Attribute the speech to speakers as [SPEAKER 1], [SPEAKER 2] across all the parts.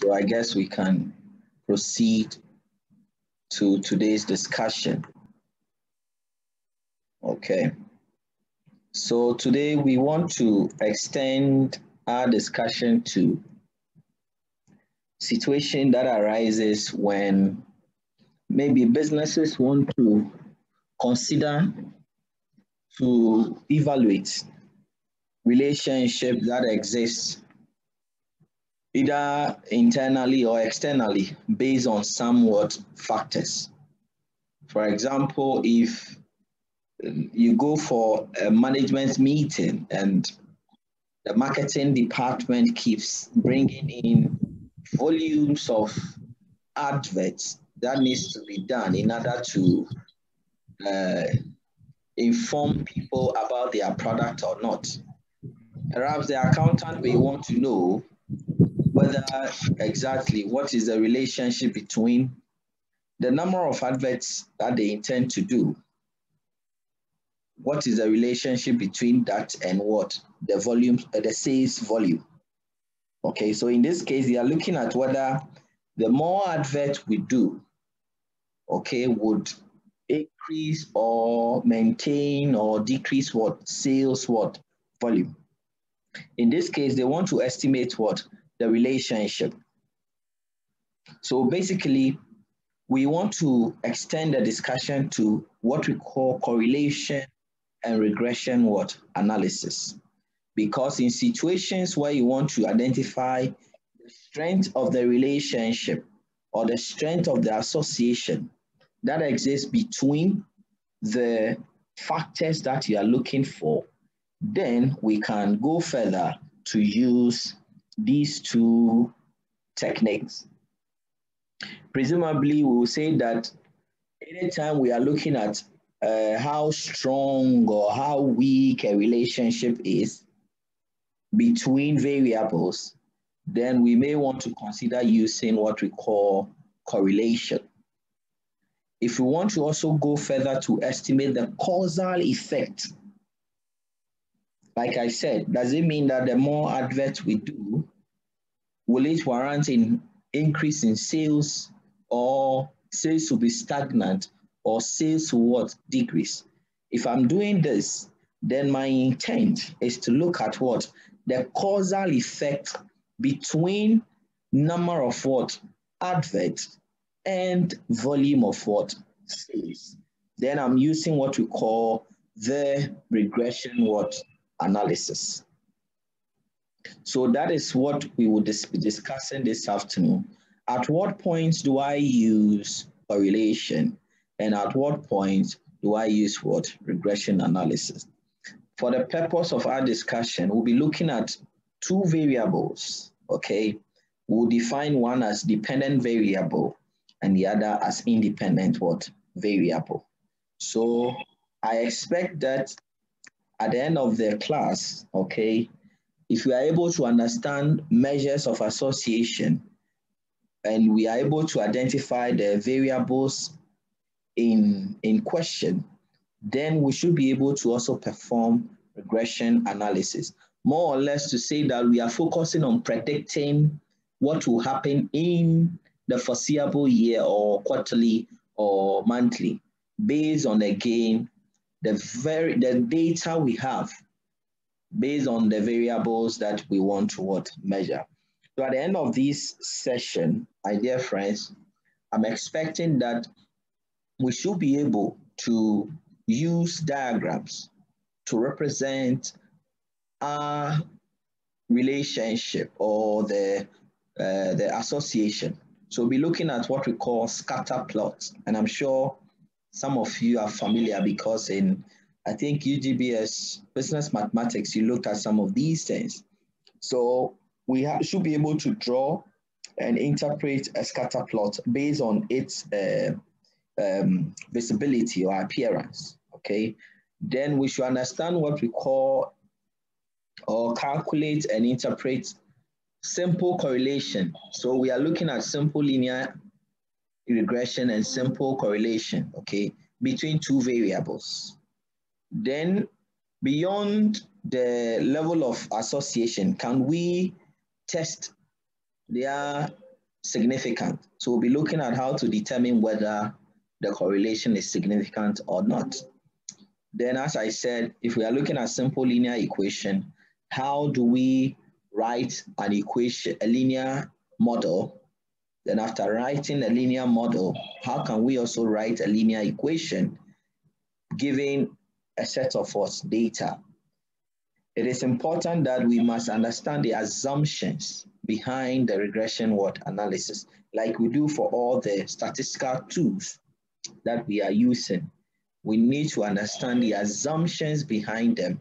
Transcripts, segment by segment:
[SPEAKER 1] So I guess we can proceed to today's discussion. Okay. So today we want to extend our discussion to situation that arises when maybe businesses want to consider to evaluate relationship that exist either internally or externally based on somewhat factors. For example, if you go for a management meeting and the marketing department keeps bringing in volumes of adverts that needs to be done in order to uh, inform people about their product or not. Perhaps the accountant may want to know whether exactly what is the relationship between the number of adverts that they intend to do. What is the relationship between that and what? The volume, uh, the sales volume. Okay, so in this case, they are looking at whether the more advert we do, okay, would increase or maintain or decrease what? Sales what? Volume. In this case, they want to estimate what? The relationship. So basically, we want to extend the discussion to what we call correlation and regression what analysis. Because in situations where you want to identify the strength of the relationship or the strength of the association that exists between the factors that you are looking for, then we can go further to use these two techniques. Presumably, we will say that anytime we are looking at uh, how strong or how weak a relationship is between variables, then we may want to consider using what we call correlation. If we want to also go further to estimate the causal effect like I said, does it mean that the more adverts we do, will it warrant an increase in sales or sales will be stagnant or sales will what decrease? If I'm doing this, then my intent is to look at what the causal effect between number of what adverts and volume of what sales. Then I'm using what we call the regression what analysis. So that is what we will dis be discussing this afternoon. At what point do I use correlation and at what point do I use what? Regression analysis. For the purpose of our discussion, we'll be looking at two variables, okay? We'll define one as dependent variable and the other as independent what? Variable. So I expect that at the end of the class, okay, if we are able to understand measures of association and we are able to identify the variables in, in question, then we should be able to also perform regression analysis. More or less to say that we are focusing on predicting what will happen in the foreseeable year or quarterly or monthly based on again the very the data we have based on the variables that we want to what measure. So at the end of this session, my dear friends, I'm expecting that we should be able to use diagrams to represent our relationship or the, uh, the association. So we'll be looking at what we call scatter plots. And I'm sure some of you are familiar because in, I think UGBS business mathematics, you look at some of these things. So we should be able to draw and interpret a scatter plot based on its uh, um, visibility or appearance, okay? Then we should understand what we call or calculate and interpret simple correlation. So we are looking at simple linear regression and simple correlation, okay, between two variables. Then beyond the level of association, can we test their significant. So we'll be looking at how to determine whether the correlation is significant or not. Then as I said, if we are looking at simple linear equation, how do we write an equation, a linear model? Then after writing a linear model, how can we also write a linear equation given a set of what data? It is important that we must understand the assumptions behind the regression what analysis, like we do for all the statistical tools that we are using we need to understand the assumptions behind them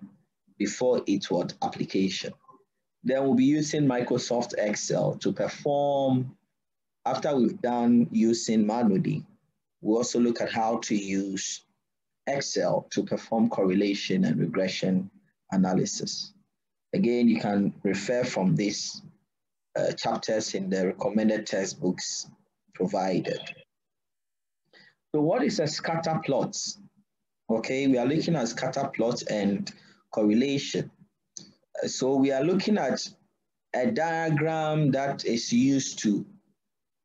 [SPEAKER 1] before its what application. Then we'll be using Microsoft Excel to perform, after we've done using Manudi, we'll also look at how to use Excel to perform correlation and regression analysis. Again, you can refer from these uh, chapters in the recommended textbooks provided. So what is a scatter plot? Okay, we are looking at scatter plot and correlation. So we are looking at a diagram that is used to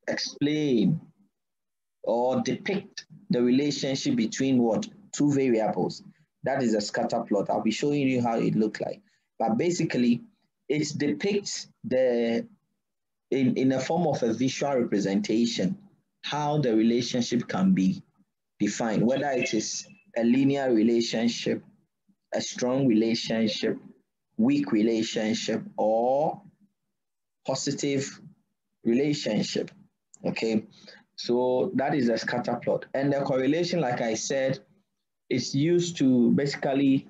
[SPEAKER 1] explain or depict the relationship between what? Two variables. That is a scatter plot. I'll be showing you how it looks like. But basically, it depicts the, in, in a form of a visual representation, how the relationship can be defined, whether it is a linear relationship, a strong relationship, weak relationship, or positive relationship. Okay, so that is a scatter plot. And the correlation, like I said, is used to basically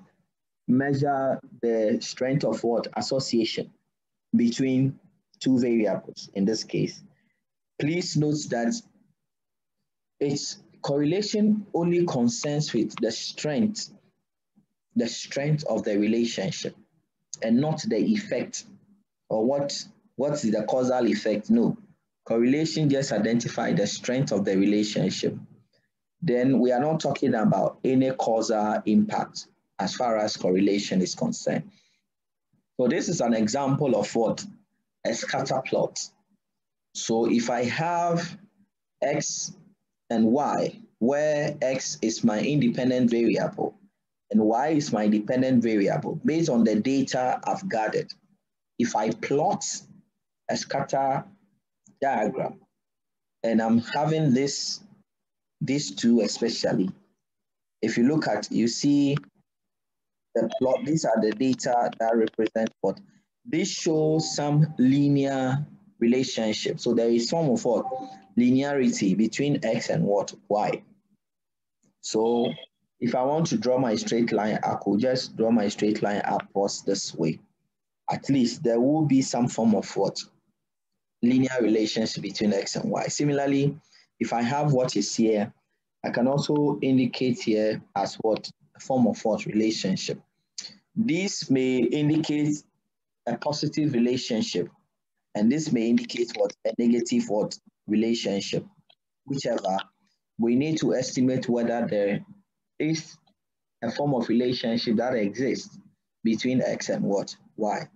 [SPEAKER 1] measure the strength of what association between two variables in this case. Please note that it's correlation only concerns with the strength, the strength of the relationship and not the effect or what, what is the causal effect. No, correlation just identify the strength of the relationship. Then we are not talking about any causal impact as far as correlation is concerned. So this is an example of what a scatter plot. So if I have x and y, where x is my independent variable and y is my dependent variable based on the data I've gathered. If I plot a scatter diagram and I'm having this, these two especially, if you look at, you see the plot, these are the data that represent what? This shows some linear relationship. So there is some of what? linearity between x and what? y. So if I want to draw my straight line, I could just draw my straight line upwards this way. At least there will be some form of what? Linear relationship between x and y. Similarly, if I have what is here, I can also indicate here as what? Form of what? Relationship. This may indicate a positive relationship and this may indicate what? A negative what? relationship, whichever, we need to estimate whether there is a form of relationship that exists between x and what, y.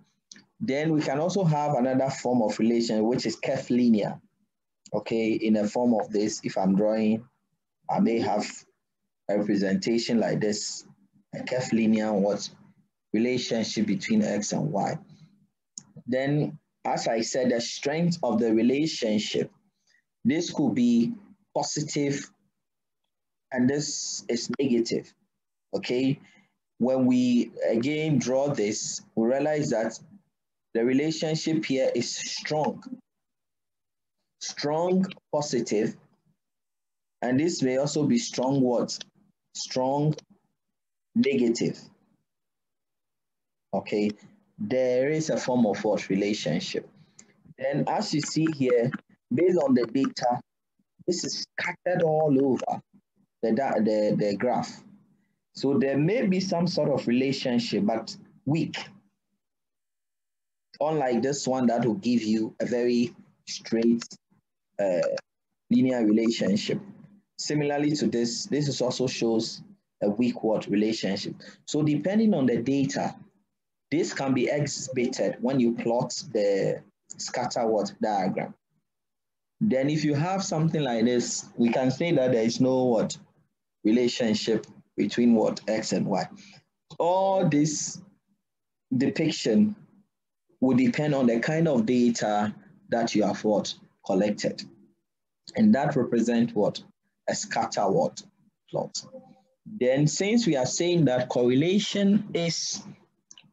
[SPEAKER 1] Then we can also have another form of relation, which is curvilinear. linear. Okay, in a form of this, if I'm drawing, I may have a representation like this, a curvilinear linear what relationship between x and y. Then, as I said, the strength of the relationship this could be positive and this is negative, okay? When we again draw this, we realize that the relationship here is strong. Strong positive, and this may also be strong what? Strong negative. Okay, there is a form of what relationship. Then as you see here, based on the data, this is scattered all over the, the, the graph. So there may be some sort of relationship, but weak. Unlike this one that will give you a very straight uh, linear relationship. Similarly to this, this is also shows a weak word relationship. So depending on the data, this can be exhibited when you plot the scatter word diagram. then if you have something like this, we can say that there is no what relationship between what x and y. All this depiction will depend on the kind of data that you have what collected. And that represent what? A scatter what plot. Then since we are saying that correlation is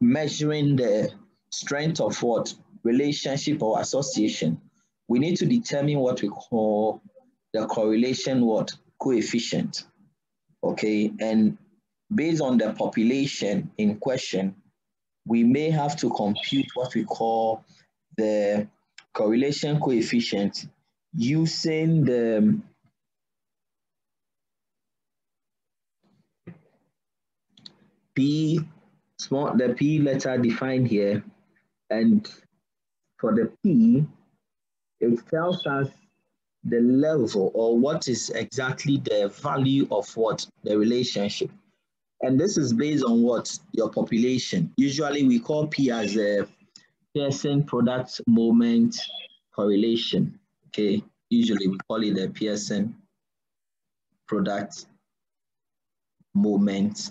[SPEAKER 1] measuring the strength of what relationship or association, we need to determine what we call the correlation what coefficient. Okay, and based on the population in question, we may have to compute what we call the correlation coefficient using the um, P small the P letter defined here and for the P it tells us the level or what is exactly the value of what the relationship. And this is based on what your population. Usually we call P as a Pearson product moment correlation. Okay, usually we call it the Pearson product moment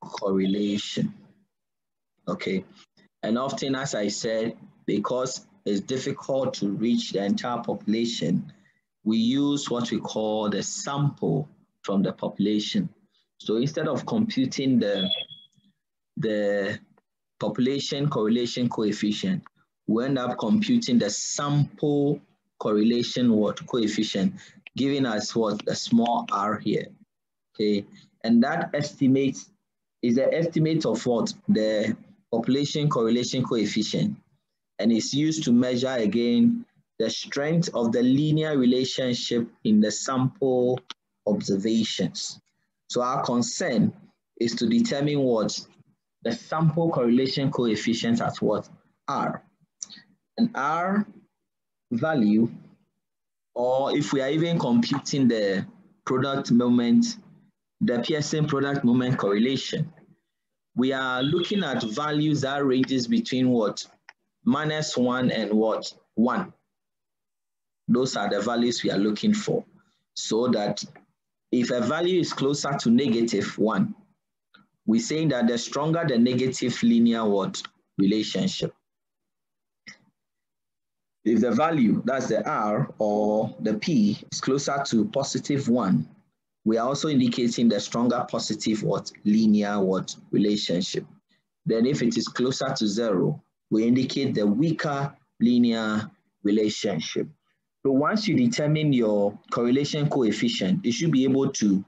[SPEAKER 1] correlation. Okay, and often, as I said, because it's difficult to reach the entire population, we use what we call the sample from the population. So instead of computing the, the population correlation coefficient, we end up computing the sample correlation what coefficient, giving us what? A small r here. Okay, and that estimates is the estimate of what? The population correlation coefficient. And it's used to measure again the strength of the linear relationship in the sample observations. So our concern is to determine what the sample correlation coefficient at what R. And R value, or if we are even computing the product moment, the Pearson product moment correlation, we are looking at values that ranges between what minus one and what? One. Those are the values we are looking for. So that if a value is closer to negative one, we're saying that the stronger the negative linear what relationship. If the value, that's the R or the P, is closer to positive one, we are also indicating the stronger positive what linear what relationship. Then if it is closer to zero, we indicate the weaker linear relationship. So once you determine your correlation coefficient, you should be able to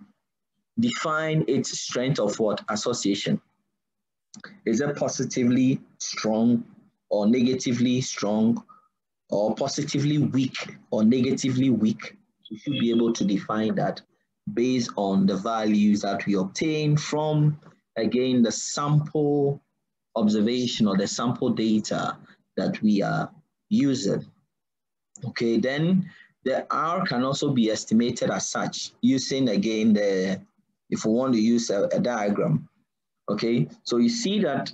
[SPEAKER 1] define its strength of what association. Is it positively strong or negatively strong or positively weak or negatively weak? You should be able to define that based on the values that we obtain from, again, the sample observation or the sample data that we are using. Okay, then the R can also be estimated as such using again the, if we want to use a, a diagram. Okay, so you see that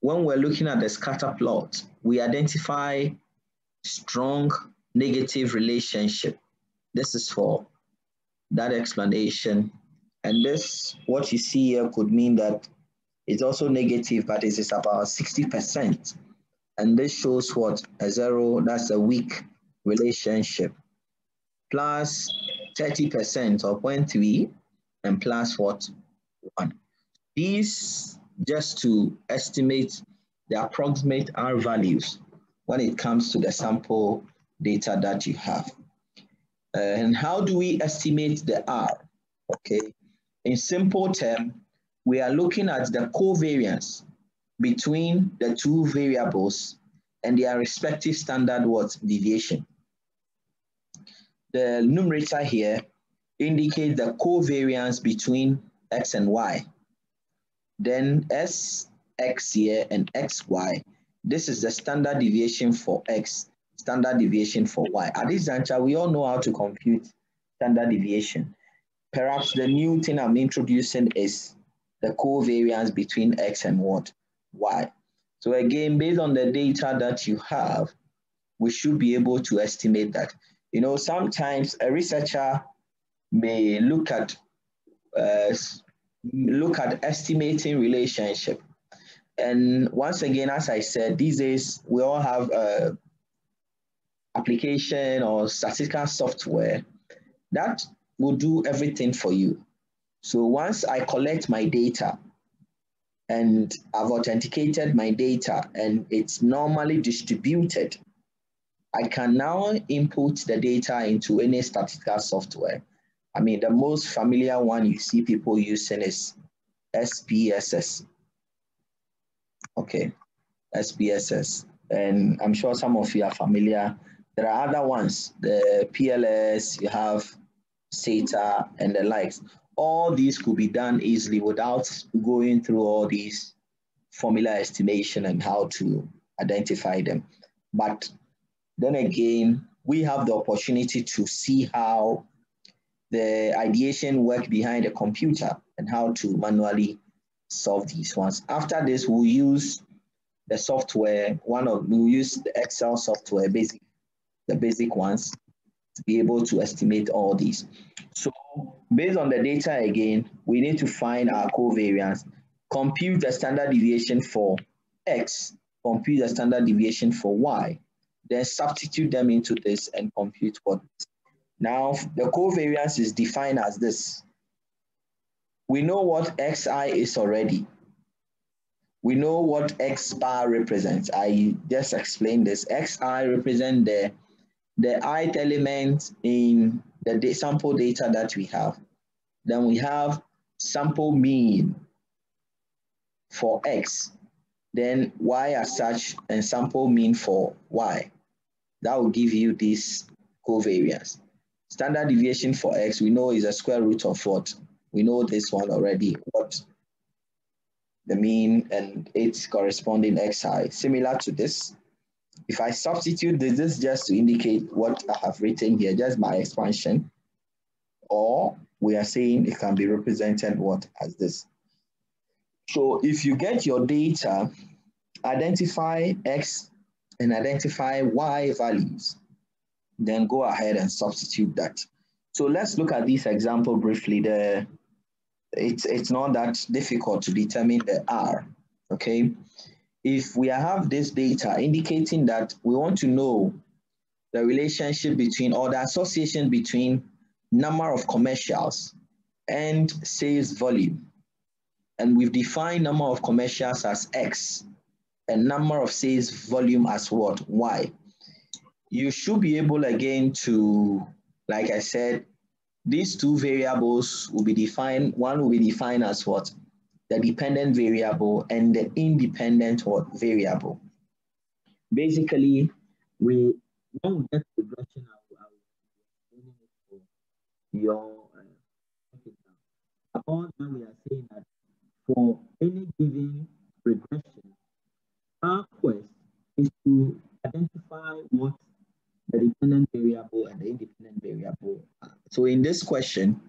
[SPEAKER 1] when we're looking at the scatter plot, we identify strong negative relationship. This is for that explanation. And this, what you see here could mean that it's also negative, but it is about 60%. And this shows what? A zero, that's a weak relationship. Plus 30% or 0.3 and plus what? One. These just to estimate the approximate R values when it comes to the sample data that you have. Uh, and how do we estimate the R? Okay, in simple term, we are looking at the covariance between the two variables and their respective standard what deviation. The numerator here indicates the covariance between x and y. Then sx here and xy, this is the standard deviation for x, standard deviation for y. At this juncture, we all know how to compute standard deviation. Perhaps the new thing I'm introducing is the covariance between x and what? y. So again, based on the data that you have, we should be able to estimate that. You know, sometimes a researcher may look at uh, look at estimating relationship. And once again, as I said, these days we all have a application or statistical software that will do everything for you. So once I collect my data and I've authenticated my data and it's normally distributed, I can now input the data into any statistical software. I mean, the most familiar one you see people using is SPSS. Okay, SPSS. And I'm sure some of you are familiar. There are other ones, the PLS, you have Stata and the likes. All these could be done easily without going through all these formula estimation and how to identify them. But then again, we have the opportunity to see how the ideation work behind the computer and how to manually solve these ones. After this, we'll use the software, one of, we'll use the Excel software, basic, the basic ones, to be able to estimate all these. So based on the data again, we need to find our covariance, compute the standard deviation for X, compute the standard deviation for Y, then substitute them into this and compute what. Now, the covariance is defined as this. We know what Xi is already. We know what X bar represents. I just explained this. Xi represent the, the ith element in the sample data that we have. Then we have sample mean for X, then Y as such, and sample mean for Y. That will give you this covariance. Standard deviation for X, we know is a square root of what? We know this one already, what the mean and its corresponding xi. Similar to this, if I substitute this, this just to indicate what I have written here, just my expansion, or we are saying it can be represented what as this. So if you get your data, identify x and identify y values, then go ahead and substitute that. So let's look at this example briefly. The, it's, it's not that difficult to determine the R, okay? if we have this data indicating that we want to know the relationship between or the association between number of commercials and sales volume. And we've defined number of commercials as X and number of sales volume as what? Y. You should be able again to, like I said, these two variables will be defined, one will be defined as what? the dependent variable and the independent what variable. Basically, we when we get regression, your uh, upon when we are saying that for any given regression, our quest is to identify what the dependent variable and the independent variable. So in this question,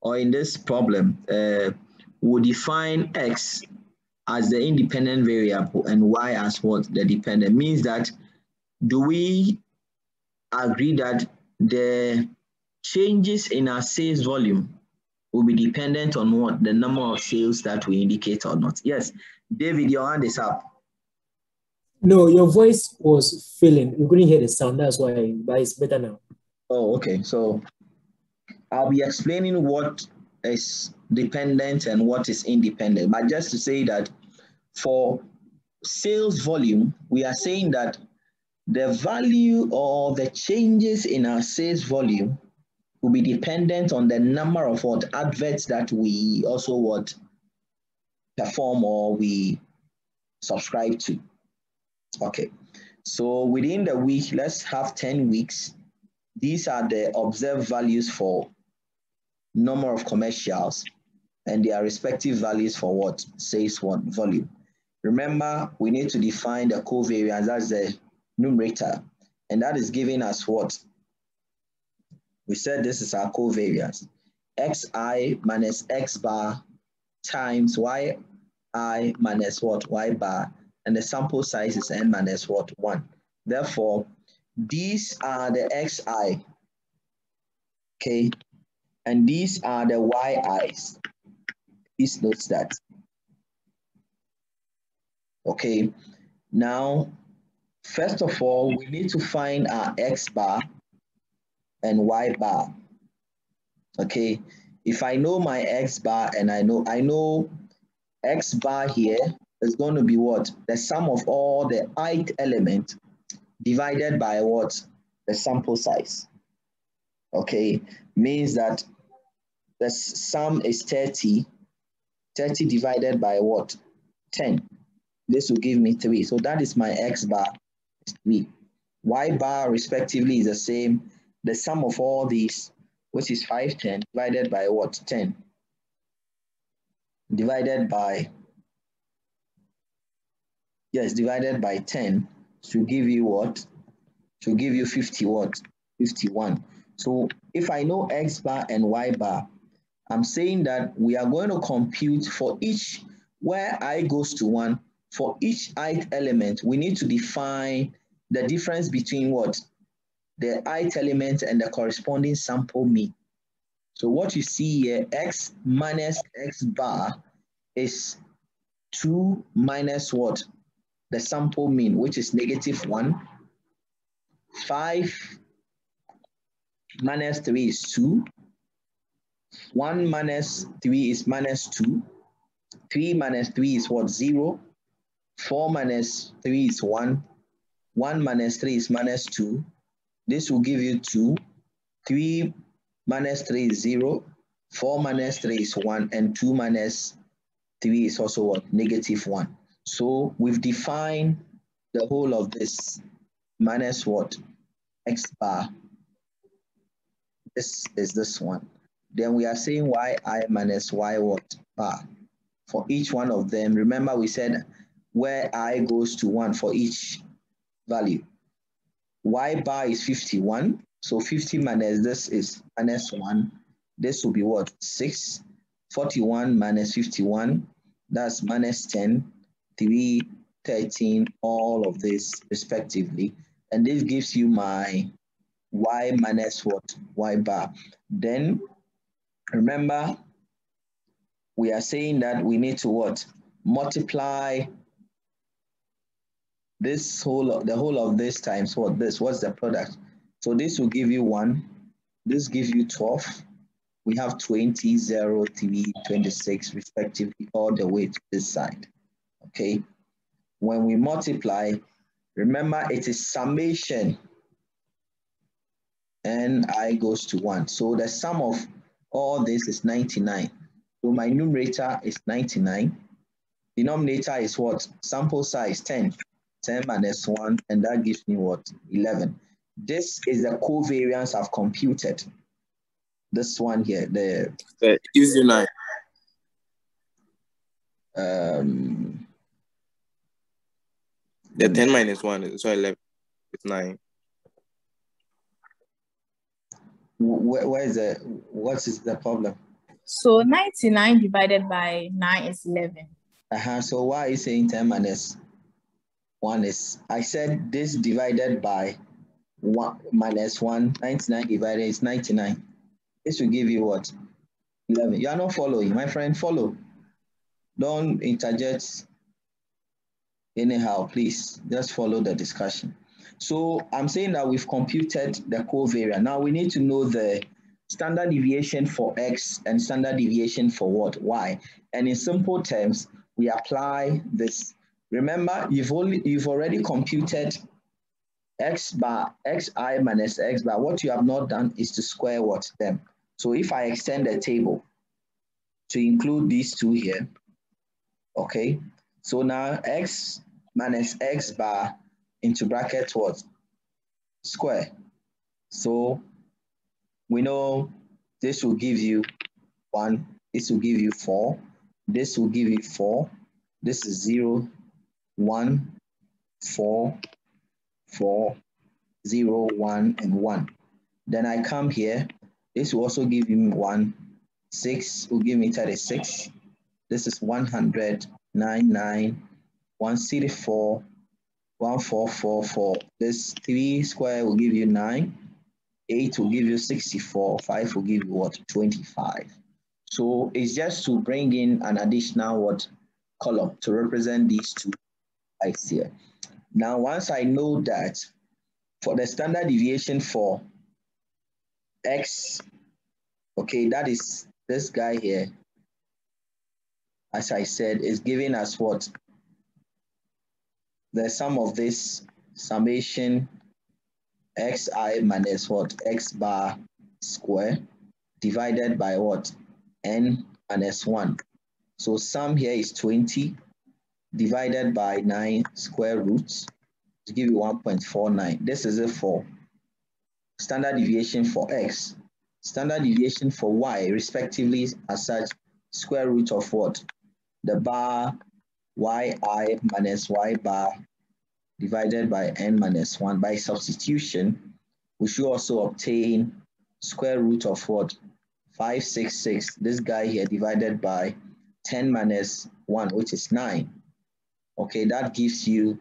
[SPEAKER 1] or in this problem, uh, will define x as the independent variable and y as what the dependent. Means that do we agree that the changes in our sales volume will be dependent on what? The number of sales that we indicate or not? Yes. David your hand is up
[SPEAKER 2] no your voice was failing You couldn't hear the sound that's why but it's better now
[SPEAKER 1] oh okay so i'll be explaining what is dependent and what is independent. But just to say that for sales volume, we are saying that the value or the changes in our sales volume will be dependent on the number of what adverts that we also what perform or we subscribe to. Okay, so within the week, let's have 10 weeks. These are the observed values for number of commercials and their respective values for what says what volume. Remember, we need to define the covariance, that's the numerator, and that is giving us what? We said this is our covariance. xi minus x bar times yi minus what? y bar, and the sample size is n minus what? 1. Therefore, these are the xi, okay? And these are the yi's. Please note that. Okay, now, first of all, we need to find our x bar and y bar. Okay, if I know my x bar and I know I know x bar here is going to be what? The sum of all the ith element divided by what? The sample size. Okay, means that the sum is 30. 30 divided by what? 10. This will give me 3. So that is my x bar is 3. Y bar respectively is the same. The sum of all these, which is 510, divided by what? 10. Divided by, yes, divided by 10 should give you what? Should give you 50 what? 51. So if I know x bar and y bar, I'm saying that we are going to compute for each where i goes to 1, for each ith element, we need to define the difference between what? The ith element and the corresponding sample mean. So what you see here, x minus x bar is 2 minus what? The sample mean, which is negative 1. 5 minus 3 is 2. 1 minus 3 is minus 2. 3 minus 3 is what? 0. 4 minus 3 is 1. 1 minus 3 is minus 2. This will give you 2. 3 minus 3 is 0. 4 minus 3 is 1. And 2 minus 3 is also what? Negative 1. So we've defined the whole of this minus what? X bar. This is this one. Then we are saying yi minus y what? Bar. For each one of them, remember we said where i goes to 1 for each value. y bar is 51. So 50 minus this is minus 1. This will be what? 6. 41 minus 51. That's minus 10. 3, 13, all of this respectively. And this gives you my y minus what? y bar. Then remember, we are saying that we need to what? Multiply this whole, the whole of this times what this, what's the product? So this will give you one, this gives you 12. We have 20, 0, 3, 26 respectively all the way to this side, okay? When we multiply, remember it is summation and i goes to 1. So the sum of all this is 99. So my numerator is 99. Denominator is what? Sample size 10. 10 minus 1, and that gives me what? 11. This is the covariance I've computed. This one here, the...
[SPEAKER 3] The gives you 9.
[SPEAKER 1] Um,
[SPEAKER 3] the 10 minus 1 is so 11. It's 9.
[SPEAKER 1] Where, where is the, what is the problem?
[SPEAKER 4] So 99 divided by 9 is 11.
[SPEAKER 1] Uh-huh, so why are you saying 10 minus 1 is, I said this divided by 1 minus 1, 99 divided is 99. This will give you what? 11. You are not following. My friend, follow. Don't interject anyhow, please. Just follow the discussion. So I'm saying that we've computed the covariance. Now we need to know the standard deviation for X and standard deviation for what? Y. And in simple terms, we apply this. Remember, you've only you've already computed x bar xi minus x bar. What you have not done is to square what them. So if I extend the table to include these two here, okay. So now x minus x bar into bracket what? Square. So we know this will give you one, this will give you four, this will give you four, this is zero, one, four, four, zero, one, and one. Then I come here, this will also give me one, six will give me 36. This is 100, 99, 134, 1444. This 3 square will give you 9. 8 will give you 64. 5 will give you what? 25. So it's just to bring in an additional what? Column to represent these two sides here. Now, once I know that for the standard deviation for x, okay, that is this guy here, as I said, is giving us what? The sum of this summation xi minus what? x bar square divided by what? n minus 1. So sum here is 20 divided by 9 square roots to give you 1.49. This is it for standard deviation for x. Standard deviation for y, respectively, as such, square root of what? The bar yi minus y bar divided by n minus 1. By substitution, we should also obtain square root of what? 566, this guy here divided by 10 minus 1, which is 9. Okay, that gives you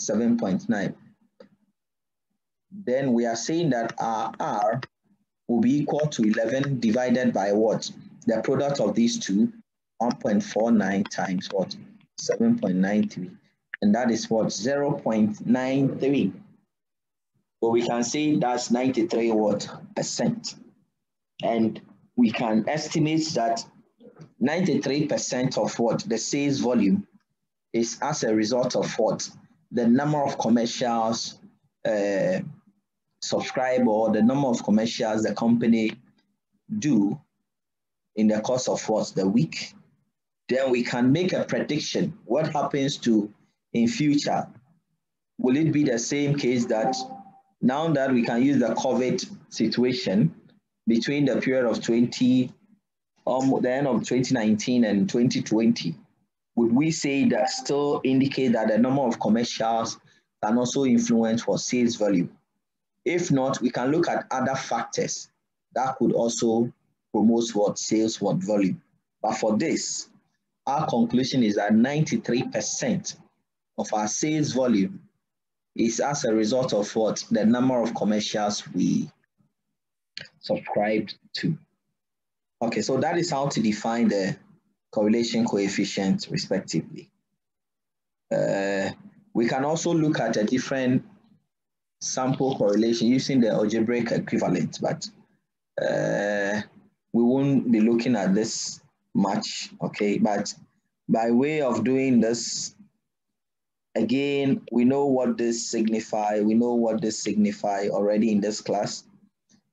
[SPEAKER 1] 7.9. Then we are saying that our R will be equal to 11 divided by what? The product of these two, 1.49 times what? 7.93. And that is what? 0.93. But we can say that's 93 what? Percent. And we can estimate that 93% of what the sales volume is as a result of what the number of commercials uh, subscribe or the number of commercials the company do in the course of what the week. Then we can make a prediction. What happens to in future? Will it be the same case that now that we can use the COVID situation between the period of 20 um, the end of 2019 and 2020, would we say that still indicate that the number of commercials can also influence for sales value? If not, we can look at other factors that could also promote what sales what volume. But for this, our conclusion is that 93% of our sales volume is as a result of what the number of commercials we subscribed to. Okay, so that is how to define the correlation coefficient respectively. Uh, we can also look at a different sample correlation using the algebraic equivalent, but uh, we won't be looking at this much, okay? But by way of doing this, again, we know what this signify, we know what this signify already in this class.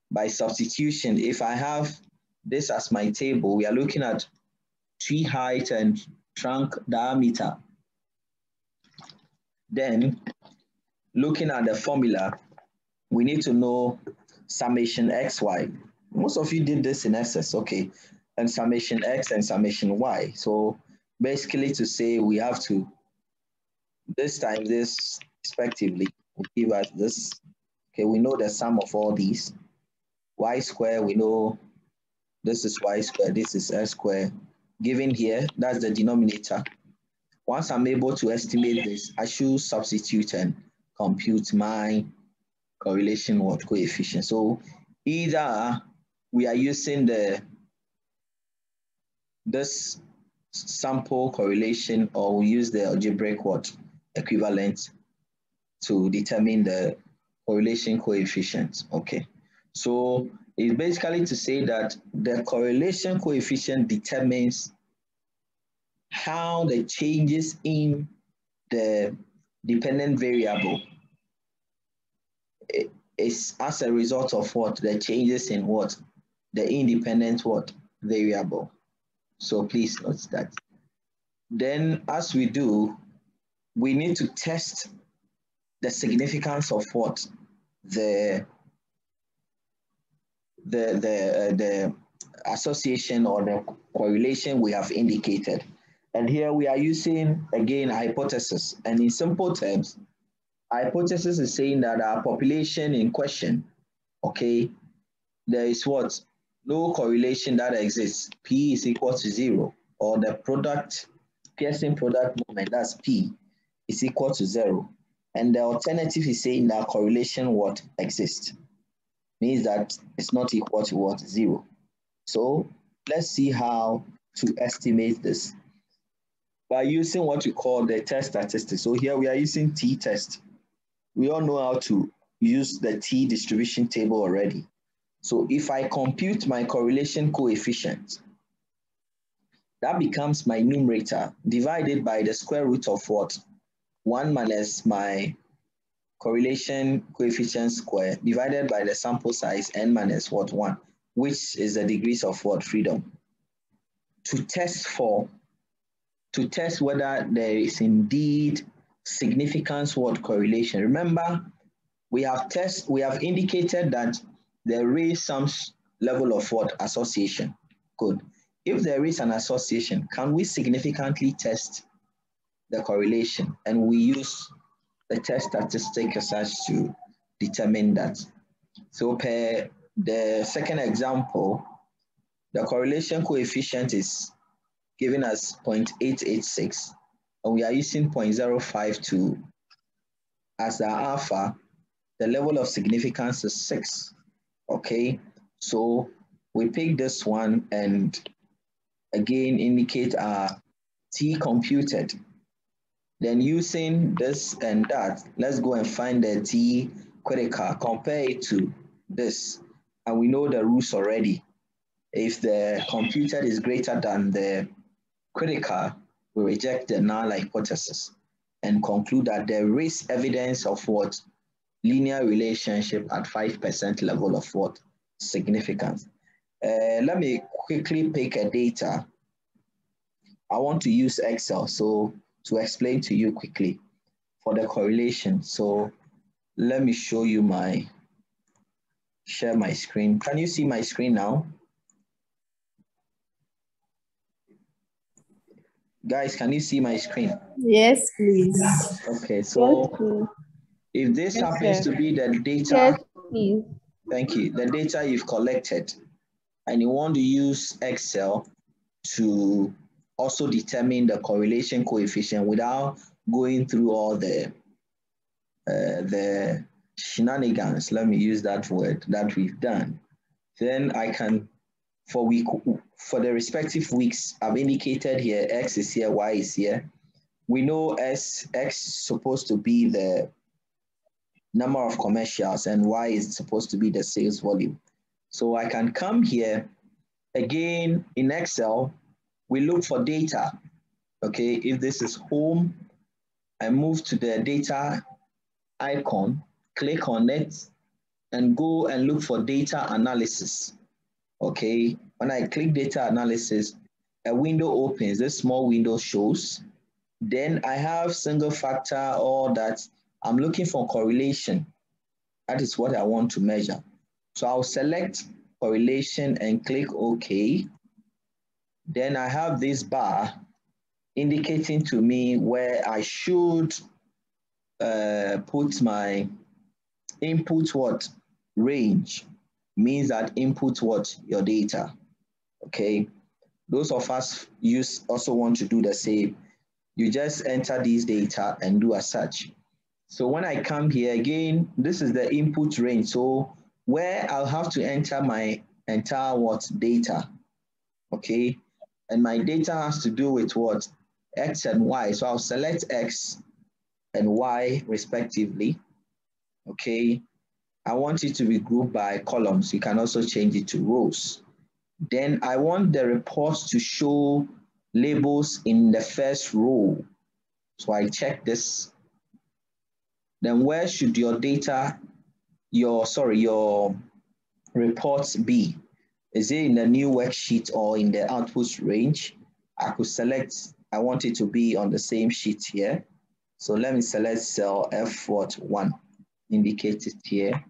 [SPEAKER 1] By substitution, if I have this as my table, we are looking at tree height and trunk diameter. Then looking at the formula, we need to know summation xy. Most of you did this in SS, okay, and summation x and summation y. So basically to say we have to, this time this respectively will give us this. Okay, we know the sum of all these. y square, we know this is y square, this is s square. Given here, that's the denominator. Once I'm able to estimate this, I should substitute and compute my correlation what coefficient. So either we are using the this sample correlation or we use the algebraic what equivalent to determine the correlation coefficient. Okay. So it's basically to say that the correlation coefficient determines how the changes in the dependent variable is as a result of what the changes in what the independent what variable so please note that then as we do we need to test the significance of what the the, the, uh, the association or the correlation we have indicated. And here we are using, again, hypothesis. And in simple terms, hypothesis is saying that our population in question, okay, there is what? No correlation that exists. P is equal to zero, or the product, Pearson product moment, that's P, is equal to zero. And the alternative is saying that correlation what exists. Means that it's not equal to what? Zero. So let's see how to estimate this by using what we call the test statistics. So here we are using t-test. We all know how to use the t distribution table already. So if I compute my correlation coefficient, that becomes my numerator divided by the square root of what? 1 minus my correlation coefficient square divided by the sample size n minus what? 1, which is the degrees of what? Freedom. To test for, to test whether there is indeed significance what correlation. Remember, we have test, we have indicated that there is some level of what association. Good. If there is an association, can we significantly test the correlation? And we use the test statistic as such to determine that. So per the second example, the correlation coefficient is given as 0.886, and we are using 0.052 as the alpha, the level of significance is six, okay? So we pick this one and again indicate our T computed. Then using this and that, let's go and find the T critical, compare it to this, and we know the rules already. If the computed is greater than the critical, we reject the null hypothesis and conclude that there is evidence of what linear relationship at 5% level of what significance. Uh, let me quickly pick a data. I want to use Excel so to explain to you quickly for the correlation. So let me show you my, share my screen. Can you see my screen now? Guys, can you see my screen?
[SPEAKER 4] Yes, please.
[SPEAKER 1] Okay, so
[SPEAKER 5] Yes, please.
[SPEAKER 1] If this
[SPEAKER 5] Yes,
[SPEAKER 1] happens
[SPEAKER 5] sir.
[SPEAKER 1] to be the data
[SPEAKER 5] Yes, please.
[SPEAKER 1] Thank you. The data you've collected, and you want to use Excel to also determine the correlation coefficient without going through all the uh, the shenanigans. Let me use that word that we've done. Then I can, for week for the respective weeks, I've indicated here X is here, Y is here. We know S X is supposed to be the number of commercials and Y is supposed to be the sales volume. So I can come here again in Excel, we look for data. Okay, if this is home, I move to the data icon, click on it and go and look for data analysis. Okay, when I click data analysis, a window opens, this small window shows. Then I have single factor or that I'm looking for correlation. That is what I want to measure. So I'll select correlation and click OK. Then I have this bar indicating to me where I should uh, put my input what range means that input what your data. Okay. Those of us use also want to do the same. You just enter these data and do as such. So when I come here again, this is the input range. So where I'll have to enter my entire what data, okay? And my data has to do with what? X and Y. So I'll select X and Y respectively, okay? I want it to be grouped by columns. You can also change it to rows. Then I want the report to show labels in the first row. So I check this then where should your data, your, sorry, your reports be? Is it in the new worksheet or in the outputs range? I could select, I want it to be on the same sheet here. So let me select cell F1, indicated here.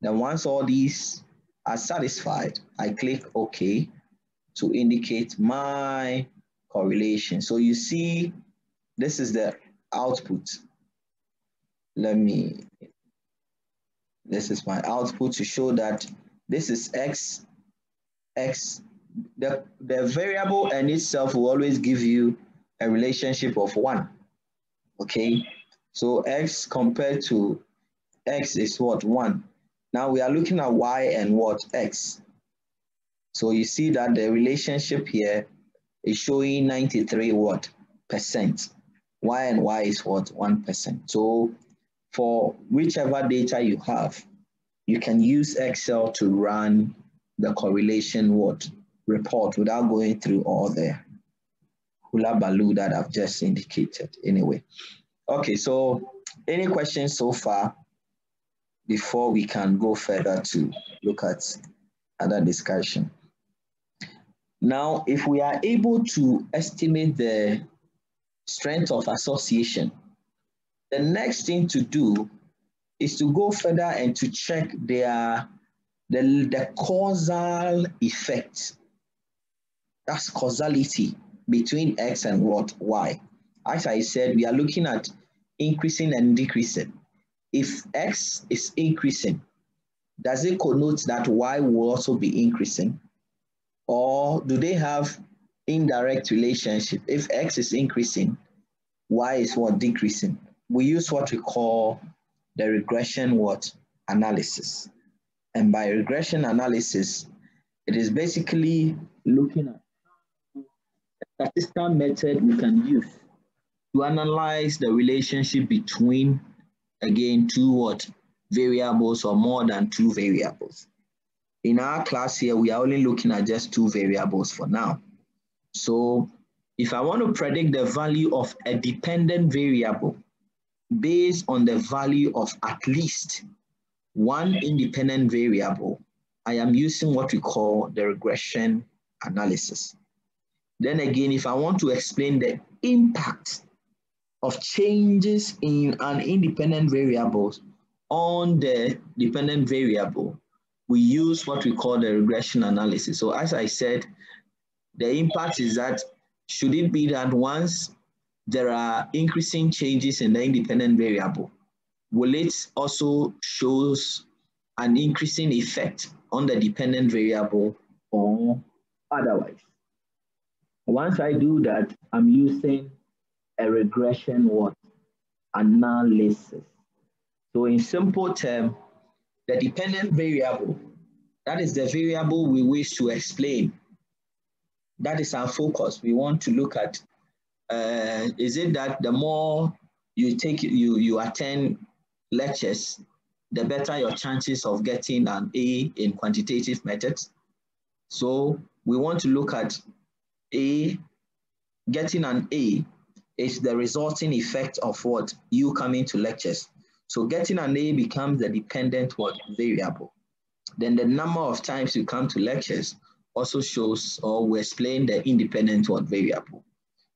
[SPEAKER 1] Then once all these are satisfied, I click OK to indicate my correlation. So you see, this is the output let me, this is my output to show that this is X, X, the, the variable and itself will always give you a relationship of one. Okay, so x compared to x is what? 1. Now we are looking at y and what? x. So you see that the relationship here is showing 93 what? Percent. y and y is what? 1%. So for whichever data you have, you can use Excel to run the correlation what report without going through all the hula baloo that I've just indicated anyway. Okay, so any questions so far before we can go further to look at other discussion? Now, if we are able to estimate the strength of association, the next thing to do is to go further and to check their the, the causal effect. That's causality between X and what Y. As I said, we are looking at increasing and decreasing. If X is increasing, does it connote that Y will also be increasing? Or do they have indirect relationship? If X is increasing, Y is what decreasing? We use what we call the regression what analysis. And by regression analysis, it is basically looking at a statistical method we can use to analyze the relationship between, again, two what variables or more than two variables. In our class here, we are only looking at just two variables for now. So if I want to predict the value of a dependent variable, based on the value of at least one independent variable, I am using what we call the regression analysis. Then again, if I want to explain the impact of changes in an independent variable on the dependent variable, we use what we call the regression analysis. So as I said, the impact is that should it be that once there are increasing changes in the independent variable, will it also shows an increasing effect on the dependent variable or otherwise? Once I do that, I'm using a regression what? Analysis. So in simple term, the dependent variable, that is the variable we wish to explain. That is our focus. We want to look at uh, is it that the more you take you you attend lectures, the better your chances of getting an A in quantitative methods. So we want to look at A, getting an A is the resulting effect of what you coming to lectures. So getting an A becomes the dependent what variable. Then the number of times you come to lectures also shows or will explain the independent what variable.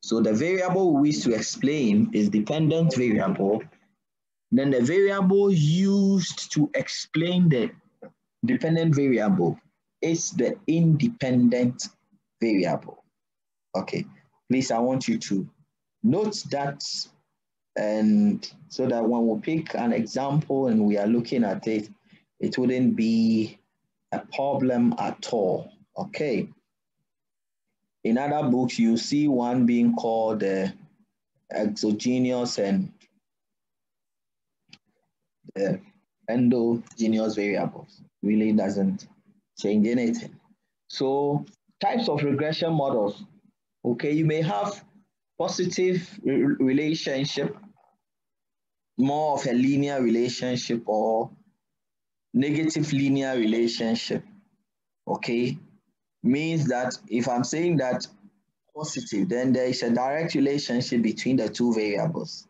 [SPEAKER 1] So the variable we wish to explain is dependent variable. Then the variable used to explain the dependent variable is the independent variable. Okay, please, I want you to note that and so that when we pick an example and we are looking at it, it wouldn't be a problem at all. Okay. In other books, you see one being called the exogenous and the endogenous variables. Really doesn't change anything. So types of regression models. Okay, you may have positive re relationship, more of a linear relationship or negative linear relationship. Okay, means that if I'm saying that positive, then there is a direct relationship between the two variables.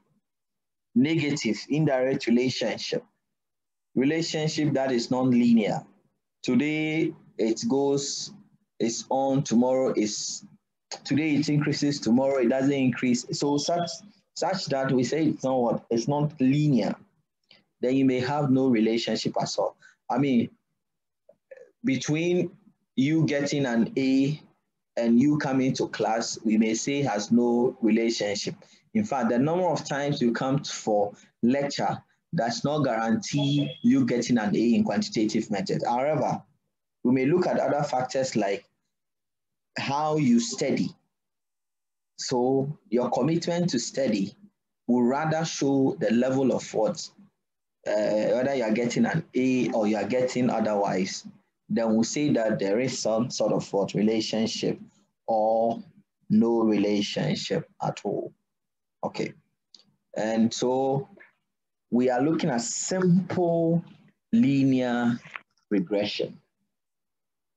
[SPEAKER 1] Negative, indirect relationship. Relationship that is non-linear. Today it goes, it's on, tomorrow is, today it increases, tomorrow it doesn't increase. So such, such that we say it's not what, it's not linear. Then you may have no relationship at all. I mean, between you getting an A and you coming to class, we may say has no relationship. In fact, the number of times you come for lecture does not guarantee you getting an A in quantitative methods. However, we may look at other factors like how you study. So your commitment to study will rather show the level of what, uh, whether you are getting an A or you are getting otherwise, then we'll say that there is some sort of what relationship or no relationship at all. Okay. And so we are looking at simple linear regression.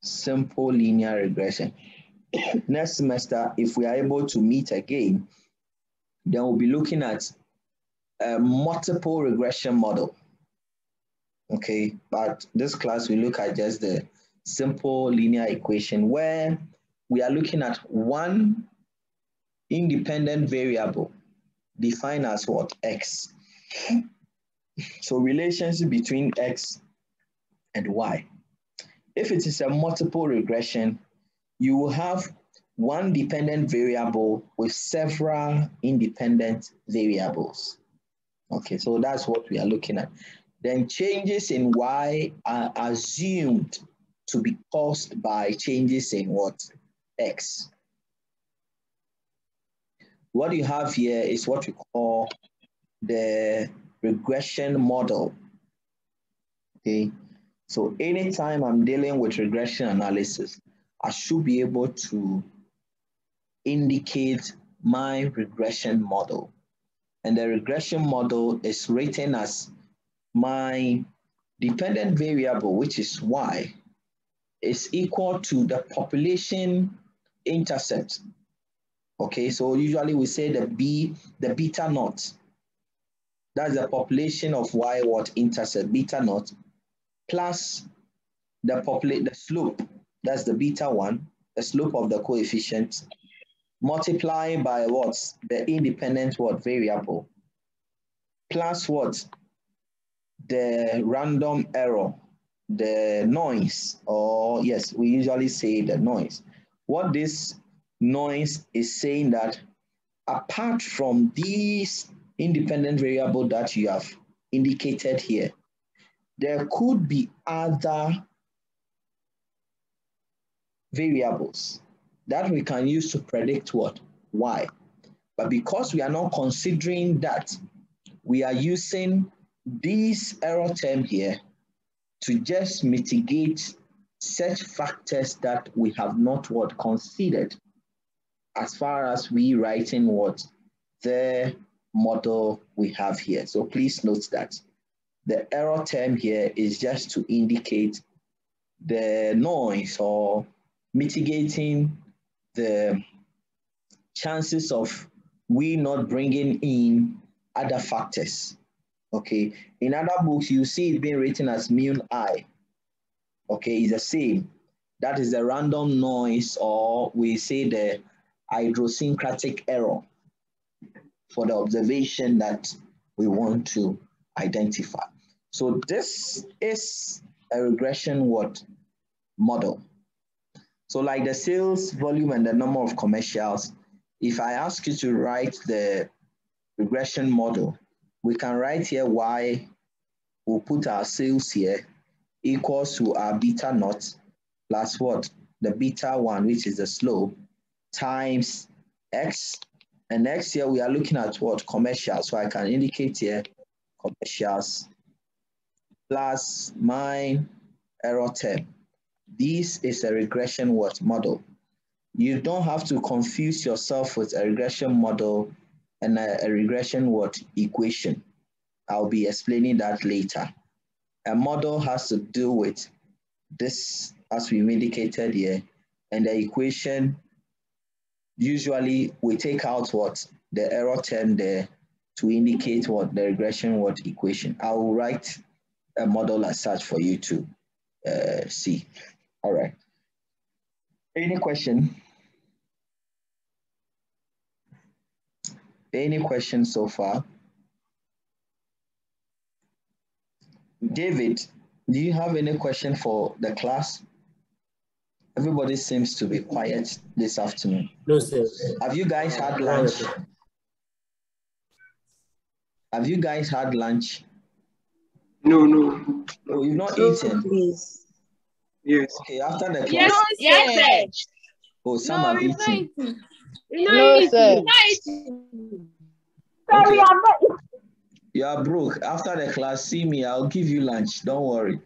[SPEAKER 1] Simple linear regression. Next semester, if we are able to meet again, then we'll be looking at a multiple regression model. Okay, but this class we look at just the simple linear equation where we are looking at one independent variable defined as what? X. So relationship between X and Y. If it is a multiple regression, you will have one dependent variable with several independent variables. Okay, so that's what we are looking at. Then changes in Y are assumed to be caused by changes in what? X. What you have here is what we call the regression model. Okay, so anytime I'm dealing with regression analysis, I should be able to indicate my regression model. And the regression model is written as my dependent variable, which is y, is equal to the population intercept. Okay, so usually we say the b, the beta naught. That's the population of y what intercept, beta naught, plus the populate the slope, that's the beta one, the slope of the coefficient, multiply by what? The independent what variable, plus what? The random error, the noise, or yes, we usually say the noise. What this noise is saying that apart from these independent variable that you have indicated here, there could be other variables that we can use to predict what? Why? But because we are not considering that, we are using this error term here to just mitigate such factors that we have not what considered as far as we writing what the model we have here. So please note that the error term here is just to indicate the noise or mitigating the chances of we not bringing in other factors. Okay, in other books, you see it being written as mu i. Okay, it's the same. That is the random noise, or we say the idiosyncratic error for the observation that we want to identify. So this is a regression what model. So like the sales volume and the number of commercials, if I ask you to write the regression model, we can write here y, we'll put our sales here, equals to our beta naught plus what? The beta one, which is the slope, times x. And next here we are looking at what? Commercial. So I can indicate here commercials plus my error term. This is a regression what model. You don't have to confuse yourself with a regression model and a, a regression what equation. I'll be explaining that later. A model has to do with this as we indicated here, and the equation usually we take out what the error term there to indicate what the regression what equation. I will write a model as such for you to uh, see. All right. Any question? Any questions so far? David, do you have any question for the class? Everybody seems to be quiet this afternoon.
[SPEAKER 2] No, sir.
[SPEAKER 1] Have you guys had lunch? Have you guys had lunch?
[SPEAKER 5] No, no.
[SPEAKER 1] Oh, you've not
[SPEAKER 5] No,
[SPEAKER 1] eaten?
[SPEAKER 5] please. Yes.
[SPEAKER 1] Okay, after the class.
[SPEAKER 4] Yes, yes,
[SPEAKER 1] Oh, some
[SPEAKER 4] No,
[SPEAKER 1] have
[SPEAKER 4] it's not
[SPEAKER 1] eaten.
[SPEAKER 4] eating.
[SPEAKER 6] No, sir.
[SPEAKER 4] Not eating.
[SPEAKER 6] sorry,
[SPEAKER 1] Okay.
[SPEAKER 6] I'm not.
[SPEAKER 1] You are broke. After the class, see me. I'll give you lunch. Don't worry.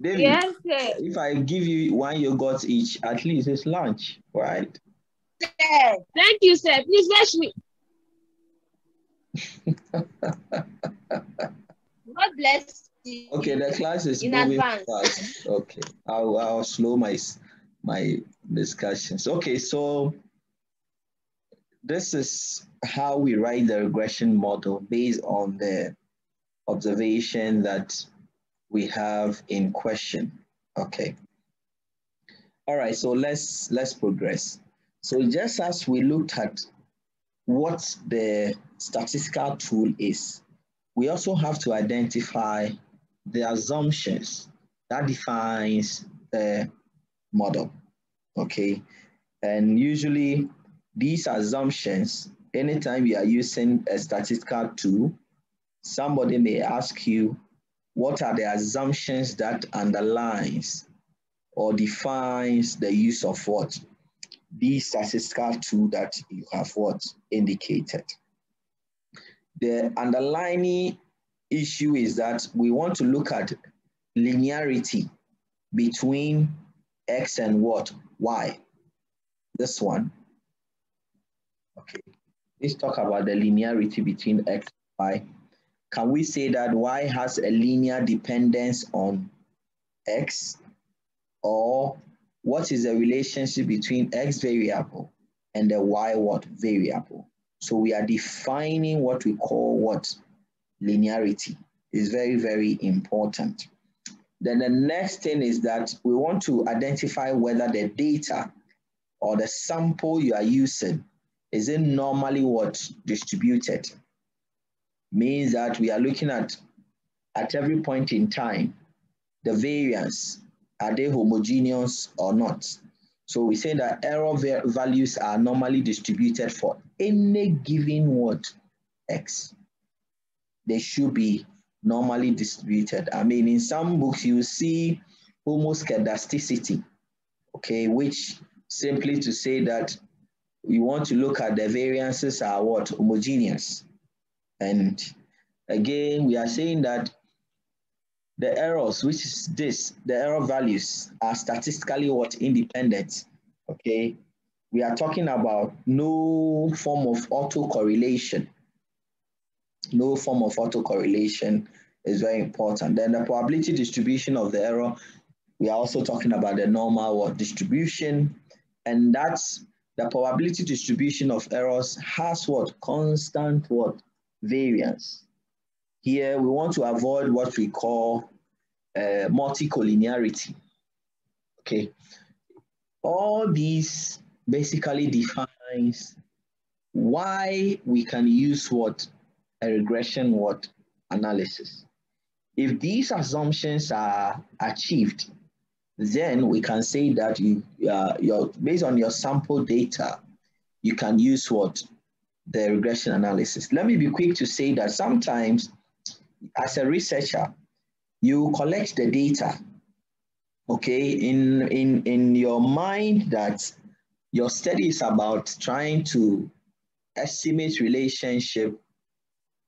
[SPEAKER 1] David,
[SPEAKER 6] Yes, sir.
[SPEAKER 1] if I give you one yogurt each, at least it's lunch, right?
[SPEAKER 6] Thank you, sir. Please let me. God bless you.
[SPEAKER 1] Okay, the class is
[SPEAKER 6] In
[SPEAKER 1] moving
[SPEAKER 6] advance.
[SPEAKER 1] fast. Okay, I'll, I'll slow my s- my discussions. Okay, so this is how we write the regression model based on the observation that we have in question. Okay. All right, so let's let's progress. So just as we looked at what the statistical tool is, we also have to identify the assumptions that defines the model. Okay. And usually these assumptions, anytime you are using a statistical tool, somebody may ask you, what are the assumptions that underlines or defines the use of what? These statistical tool that you have what indicated. The underlying issue is that we want to look at linearity between x and what? y. This one. Okay. Let's talk about the linearity between x and y. Can we say that y has a linear dependence on x? Or what is the relationship between x variable and the y what variable? So we are defining what we call what linearity is very, very important. Then the next thing is that we want to identify whether the data or the sample you are using is it normally what distributed. Means that we are looking at at every point in time the variance are they homogeneous or not. So we say that error values are normally distributed for any given what x they should be normally distributed. I mean, in some books, you see homoscedasticity, okay, which simply to say that you want to look at the variances are what? Homogeneous. And again, we are saying that the errors, which is this, the error values are statistically what? Independent, okay? We are talking about no form of autocorrelation no form of autocorrelation is very important. Then the probability distribution of the error, we are also talking about the normal distribution, and that's the probability distribution of errors has what constant what variance. Here we want to avoid what we call uh, multicollinearity. Okay, all these basically defines why we can use what a regression what analysis. If these assumptions are achieved, then we can say that you, uh, your, based on your sample data, you can use what the regression analysis. Let me be quick to say that sometimes as a researcher, you collect the data, okay, in, in, in your mind that your study is about trying to estimate relationship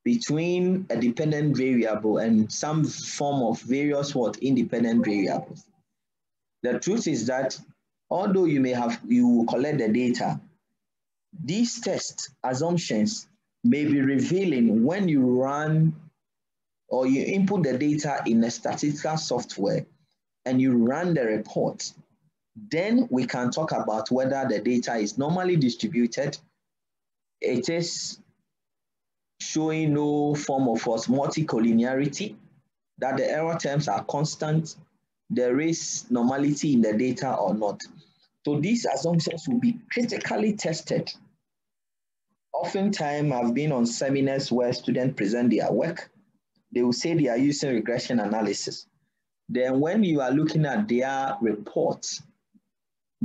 [SPEAKER 1] between a dependent variable and some form of various what independent variables. The truth is that although you may have you collect the data, these test assumptions may be revealing when you run or you input the data in a statistical software and you run the report, then we can talk about whether the data is normally distributed, it is showing no form of us multicollinearity, that the error terms are constant, there is normality in the data or not. So these assumptions will be critically tested. Oftentimes, I've been on seminars where students present their work. They will say they are using regression analysis. Then when you are looking at their reports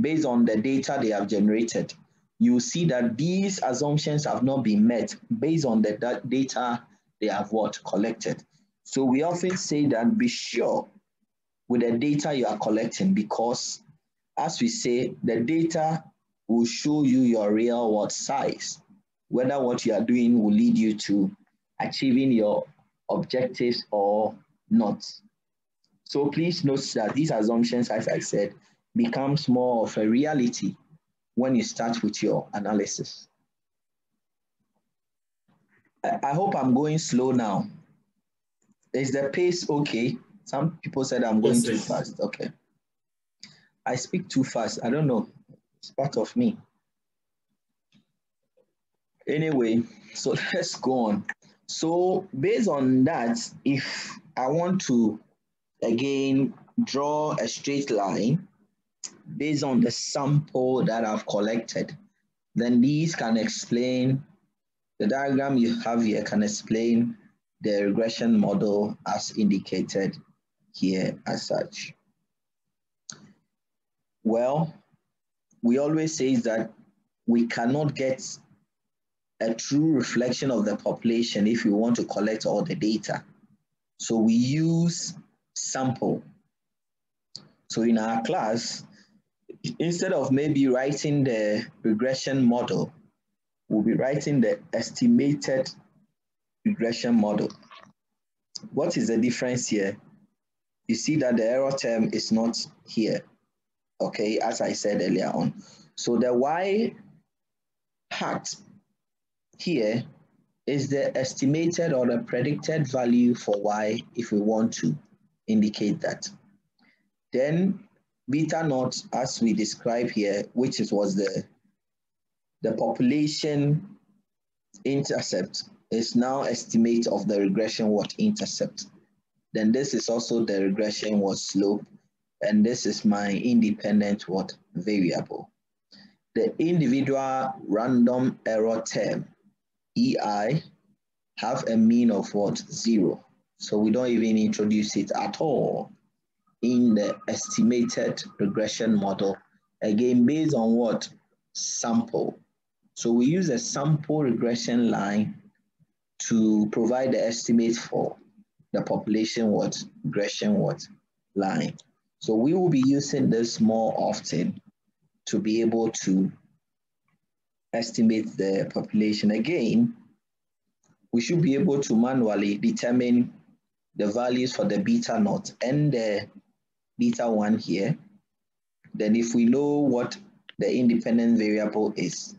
[SPEAKER 1] based on the data they have generated, you see that these assumptions have not been met based on the data they have what collected. So we often say that be sure with the data you are collecting because as we say, the data will show you your real what size. whether what you are doing will lead you to achieving your objectives or not. So please note that these assumptions, as I said, becomes more of a reality when you start with your analysis. I, I hope I'm going slow now. Is the pace okay? Some people said I'm going
[SPEAKER 2] Yes,
[SPEAKER 1] too
[SPEAKER 2] sir.
[SPEAKER 1] fast. Okay. I speak too fast. I don't know. It's part of me. Anyway, so let's go on. So based on that, if I want to again draw a straight line based on the sample that I've collected, then these can explain, the diagram you have here can explain the regression model as indicated here as such. Well, we always say that we cannot get a true reflection of the population if we want to collect all the data. So we use sample. So in our class, instead of maybe writing the regression model, we'll be writing the estimated regression model. What is the difference here? You see that the error term is not here, okay, as I said earlier on. So the y hat here is the estimated or the predicted value for y if we want to indicate that. Then beta naught, as we describe here, which is, was the, the population intercept, is now estimate of the regression what intercept. Then this is also the regression what slope, and this is my independent what variable. The individual random error term, EI, have a mean of what? Zero. So we don't even introduce it at all in the estimated regression model. Again, based on what? Sample. So we use a sample regression line to provide the estimate for the population what? Regression what? Line. So we will be using this more often to be able to estimate the population. Again, we should be able to manually determine the values for the beta naught and the beta 1 here. Then if we know what the independent variable is,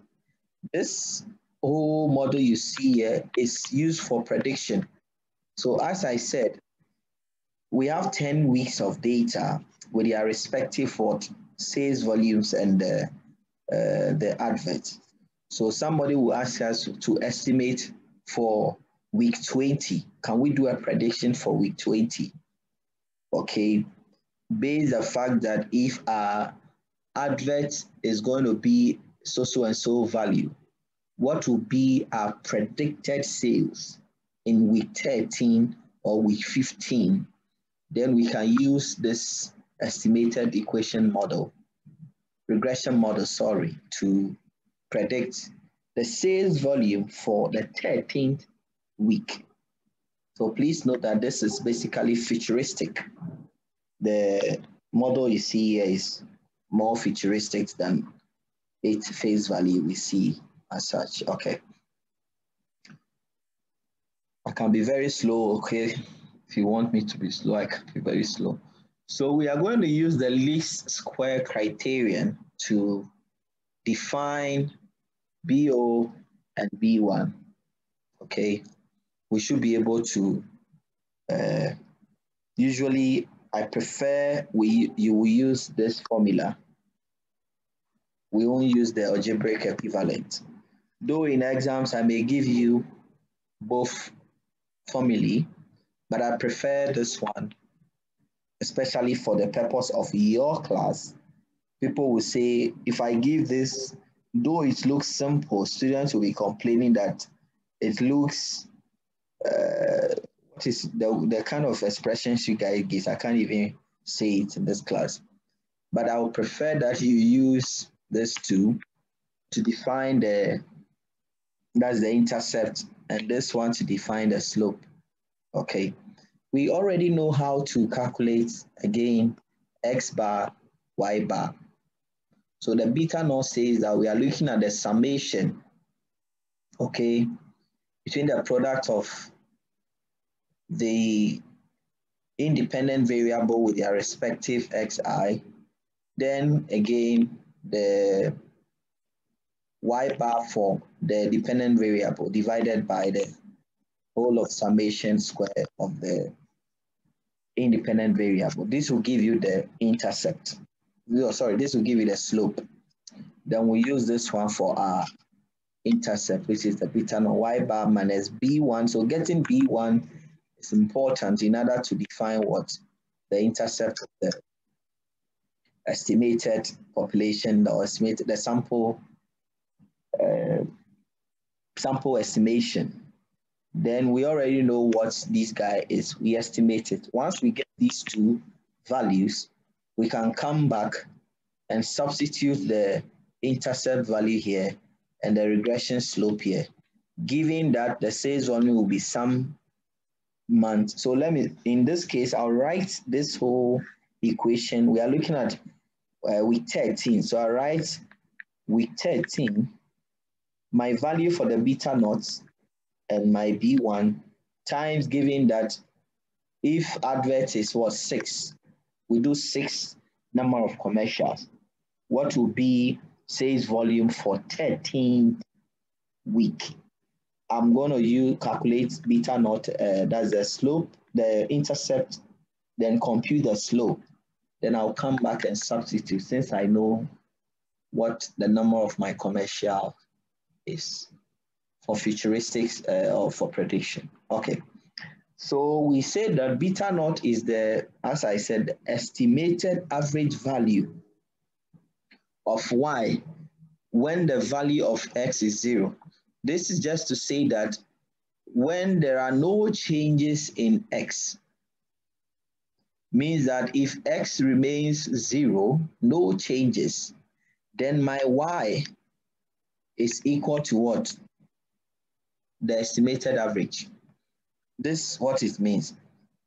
[SPEAKER 1] this whole model you see here is used for prediction. So as I said, we have 10 weeks of data with their respective what sales volumes and the, uh, the advert. So somebody will ask us to estimate for week 20. Can we do a prediction for week 20? Okay, based the fact that if our advert is going to be so so and so value, what will be our predicted sales in week 13 or week 15? Then we can use this estimated equation model, regression model, sorry, to predict the sales volume for the 13th week. So please note that this is basically futuristic. The model you see here is more futuristic than its face value we see as such. Okay. I can be very slow, okay? If you want me to be slow, I can be very slow. So we are going to use the least square criterion to define BO and B1, okay? We should be able to, uh, usually I prefer we you will use this formula. We won't use the algebraic equivalent. Though in exams I may give you both formulae, but I prefer this one, especially for the purpose of your class. People will say, if I give this, though it looks simple, students will be complaining that it looks, uh, is the, the kind of expressions you guys give, I can't even say it in this class. But I would prefer that you use this two to define the, that's the intercept, and this one to define the slope. Okay, we already know how to calculate again x bar, y bar. So the beta naught says that we are looking at the summation okay, between the product of the independent variable with their respective xi, then again, the y bar for the dependent variable divided by the whole of summation square of the independent variable. This will give you the intercept. No, sorry, this will give you the slope. Then we use this one for our intercept, which is the beta naught y bar minus b1. So getting b1 is important in order to define what the intercept of the estimated population or estimated the sample uh, sample estimation. Then we already know what this guy is. We estimate it. Once we get these two values, we can come back and substitute the intercept value here and the regression slope here, given that the sales volume will be some month. So let me, in this case, I'll write this whole equation. We are looking at uh, week 13. So I write week 13, my value for the beta naught and my B1 times given that if advert is what six, we do six number of commercials. What will be sales volume for 13th week? I'm going to use calculate beta naught, uh, that's the slope, the intercept, then compute the slope. Then I'll come back and substitute since I know what the number of my commercial is for futuristics uh, or for prediction. Okay. So we said that beta naught is the, as I said, estimated average value of y when the value of x is zero. This is just to say that when there are no changes in x, means that if x remains zero, no changes, then my y is equal to what? The estimated average. This is what it means.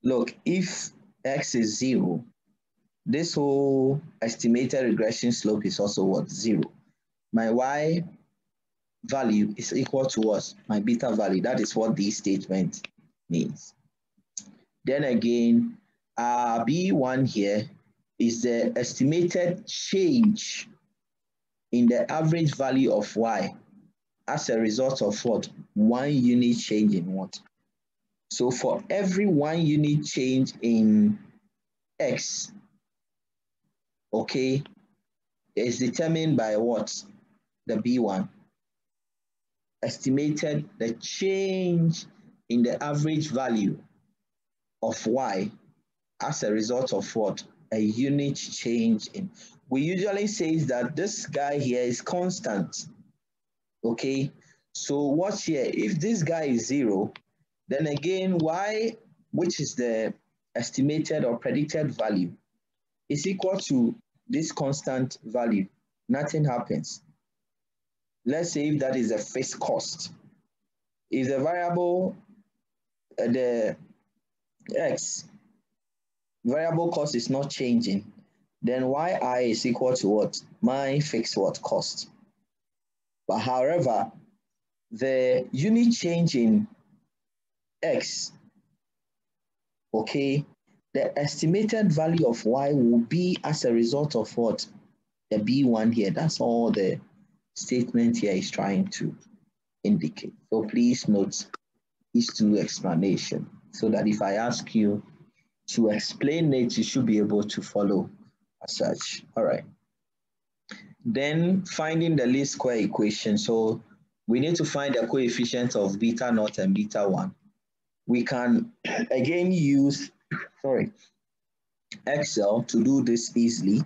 [SPEAKER 1] Look, if x is zero, this whole estimated regression slope is also what? Zero. My y value is equal to what? My beta value. That is what this statement means. Then again, uh, B1 here is the estimated change in the average value of Y as a result of what? One unit change in what? So for every one unit change in X, okay, is determined by what? The B1. Estimated the change in the average value of Y as a result of what? A unit change in. We usually say that this guy here is constant. Okay, so what's here? If this guy is zero, then again, y, which is the estimated or predicted value, is equal to this constant value. Nothing happens. Let's say if that is a fixed cost. If the variable, uh, the x variable cost is not changing, then yi is equal to what? My fixed what cost. But however, the unit change in x, okay, the estimated value of y will be as a result of what? The B1 here. That's all the statement here is trying to indicate. So please note these two explanations so that if I ask you to explain it, you should be able to follow as such. All right. Then finding the least square equation. So we need to find the coefficient of beta naught and beta one. We can again use, sorry, Excel to do this easily,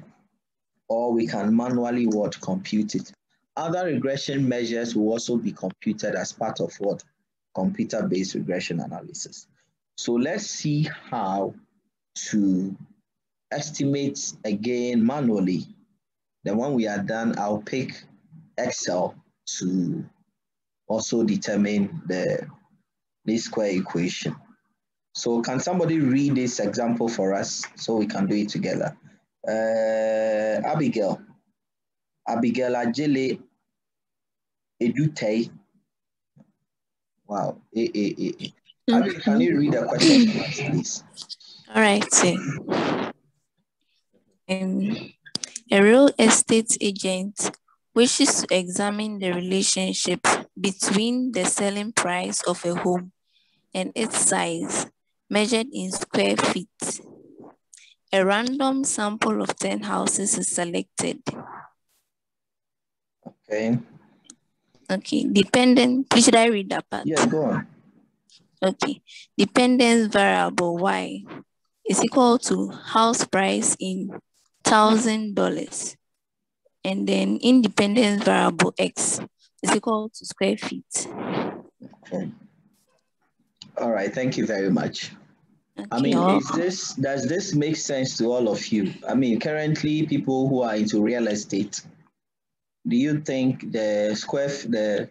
[SPEAKER 1] or we can manually what compute it. Other regression measures will also be computed as part of what computer-based regression analysis. So let's see how to estimate again manually. Then when we are done, I'll pick Excel to also determine the least square equation. So can somebody read this example for us so we can do it together? Uh, Abigail, Abigail Ajele Edute, Wow. Eh, eh, eh, eh. Abby, can you read the question to us, please?
[SPEAKER 7] All right. Um, a real estate agent wishes to examine the relationship between the selling price of a home and its size, measured in square feet. A random sample of 10 houses is selected.
[SPEAKER 1] Okay.
[SPEAKER 7] Okay, dependent, please should I read that part?
[SPEAKER 1] Yeah, go on.
[SPEAKER 7] Okay, dependence variable Y is equal to house price in thousand dollars. And then independence variable X is equal to square feet.
[SPEAKER 1] Okay. All right, thank you very much.
[SPEAKER 7] Okay.
[SPEAKER 1] I
[SPEAKER 7] mean,
[SPEAKER 1] is this does this make sense to all of you? I mean, currently people who are into real estate, do you think the square the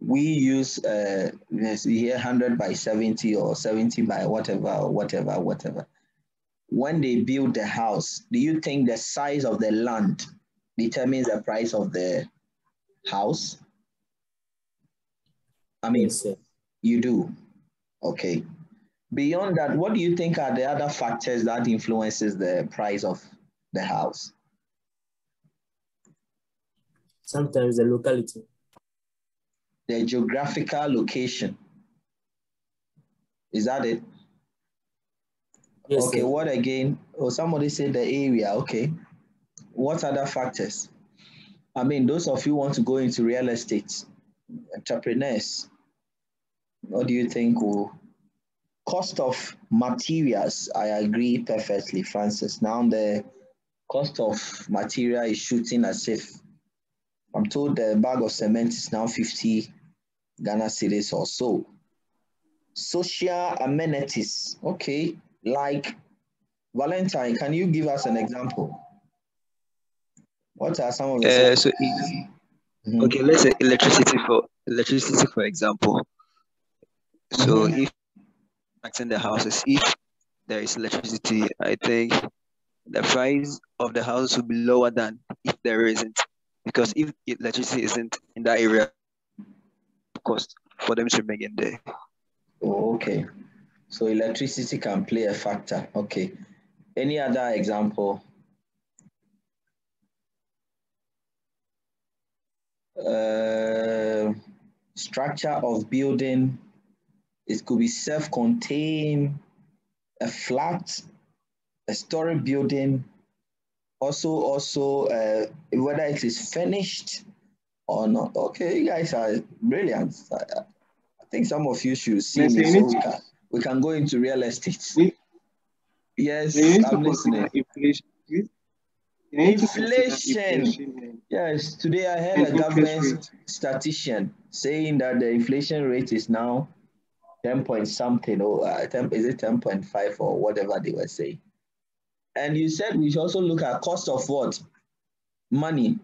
[SPEAKER 1] we use uh let's here 100 by 70 or 70 by whatever or whatever whatever when they build the house do you think the size of the land determines the price of the house i mean
[SPEAKER 2] Yes,
[SPEAKER 1] you do. Okay. Beyond that, what do you think are the other factors that influences the price of the house?
[SPEAKER 2] Sometimes the locality.
[SPEAKER 1] The geographical location. Is that it?
[SPEAKER 2] Yes,
[SPEAKER 1] okay,
[SPEAKER 2] sir.
[SPEAKER 1] what again? Oh, somebody said the area. Okay. What other factors? I mean, those of you want to go into real estate, entrepreneurs, what do you think will cost of materials? I agree perfectly, Francis. Now the cost of material is shooting as if I'm told the bag of cement is now 50 Ghana cedis or so. Social amenities, okay, like Valentine, can you give us an example? What are some of the
[SPEAKER 5] Uh, so if,
[SPEAKER 1] Mhm.
[SPEAKER 5] okay, let's say electricity for electricity for example. So
[SPEAKER 1] Mhm.
[SPEAKER 5] if in the houses, if there is electricity, I think the price of the house will be lower than if there isn't, because if electricity isn't in that area, cost for them to bring in there.
[SPEAKER 1] Oh, okay. So electricity can play a factor. Okay. Any other example? Uh, structure of building. It could be self-contained, a flat, a story building. Also, also uh, whether it is finished or not. Okay, you guys are brilliant. I, I think some of you should see
[SPEAKER 8] Yes,
[SPEAKER 1] me so we can, we can go into real estate.
[SPEAKER 8] You-
[SPEAKER 1] Yes,
[SPEAKER 8] You need to
[SPEAKER 1] I'm listening.
[SPEAKER 8] inflation. You you need to consider
[SPEAKER 1] Inflation.
[SPEAKER 8] inflation
[SPEAKER 1] Yes, today I heard a government
[SPEAKER 8] rate.
[SPEAKER 1] statistician saying that the inflation rate is now 10 point something, or uh, 10, is it 10.5 or whatever they were saying. And you said we should also look at cost of what? Money,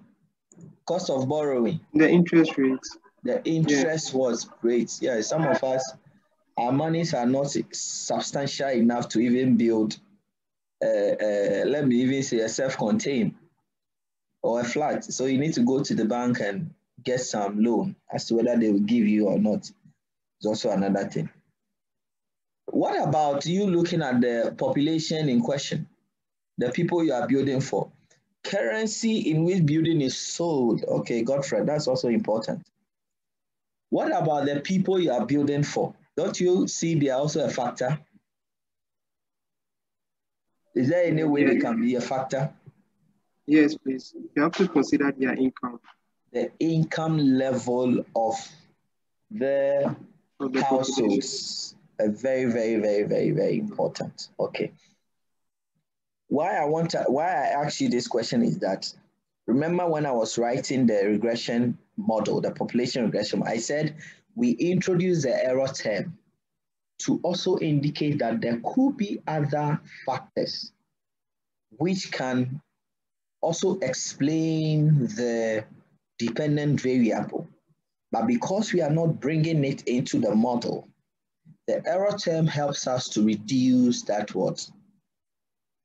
[SPEAKER 1] cost of borrowing,
[SPEAKER 8] The interest rates.
[SPEAKER 1] the interest was rates. Yeah, some of us, our monies are not substantial enough to even build, uh, uh, let me even say a self-contained or a flat. So you need to go to the bank and get some loan as to whether they will give you or not. It's also another thing. What about you looking at the population in question, the people you are building for? Currency in which building is sold. Okay, Godfrey, that's also important. What about the people you are building for? Don't you see they are also a factor? Is there any way they can be a factor?
[SPEAKER 8] Yes, please. You have to consider their income
[SPEAKER 1] The income level of the
[SPEAKER 8] of the population.
[SPEAKER 1] households are very, very, very, very, very important. Okay. Why I want to, why I ask you this question is that remember when I was writing the regression model, the population regression, I said we introduced the error term to also indicate that there could be other factors which can also explain the dependent variable. But because we are not bringing it into the model, the error term helps us to reduce that what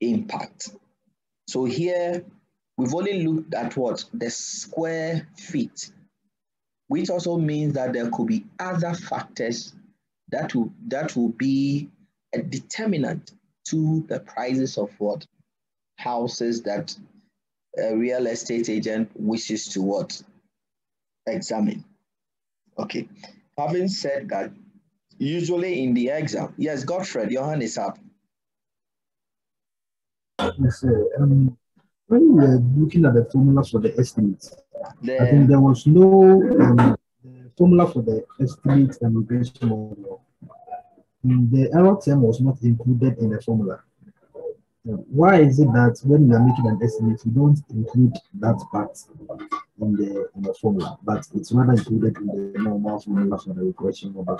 [SPEAKER 1] impact. So here we've only looked at what the square feet. which also means that there could be other factors that will, that will be a determinant to the prices of what houses that a real estate agent wishes to what examine. Okay, having said that, usually in the exam, yes, Godfred, your hand is up.
[SPEAKER 9] Yes, sir. Um, when we were looking at the formula for the estimates,
[SPEAKER 1] The,
[SPEAKER 9] I think there was no um, the formula for the estimate and regression model. Mm, The error term was not included in the formula. Uh, Why is it that when we are making an estimate, we don't include that part in the in the formula, but it's rather included in the normal formula for the regression model?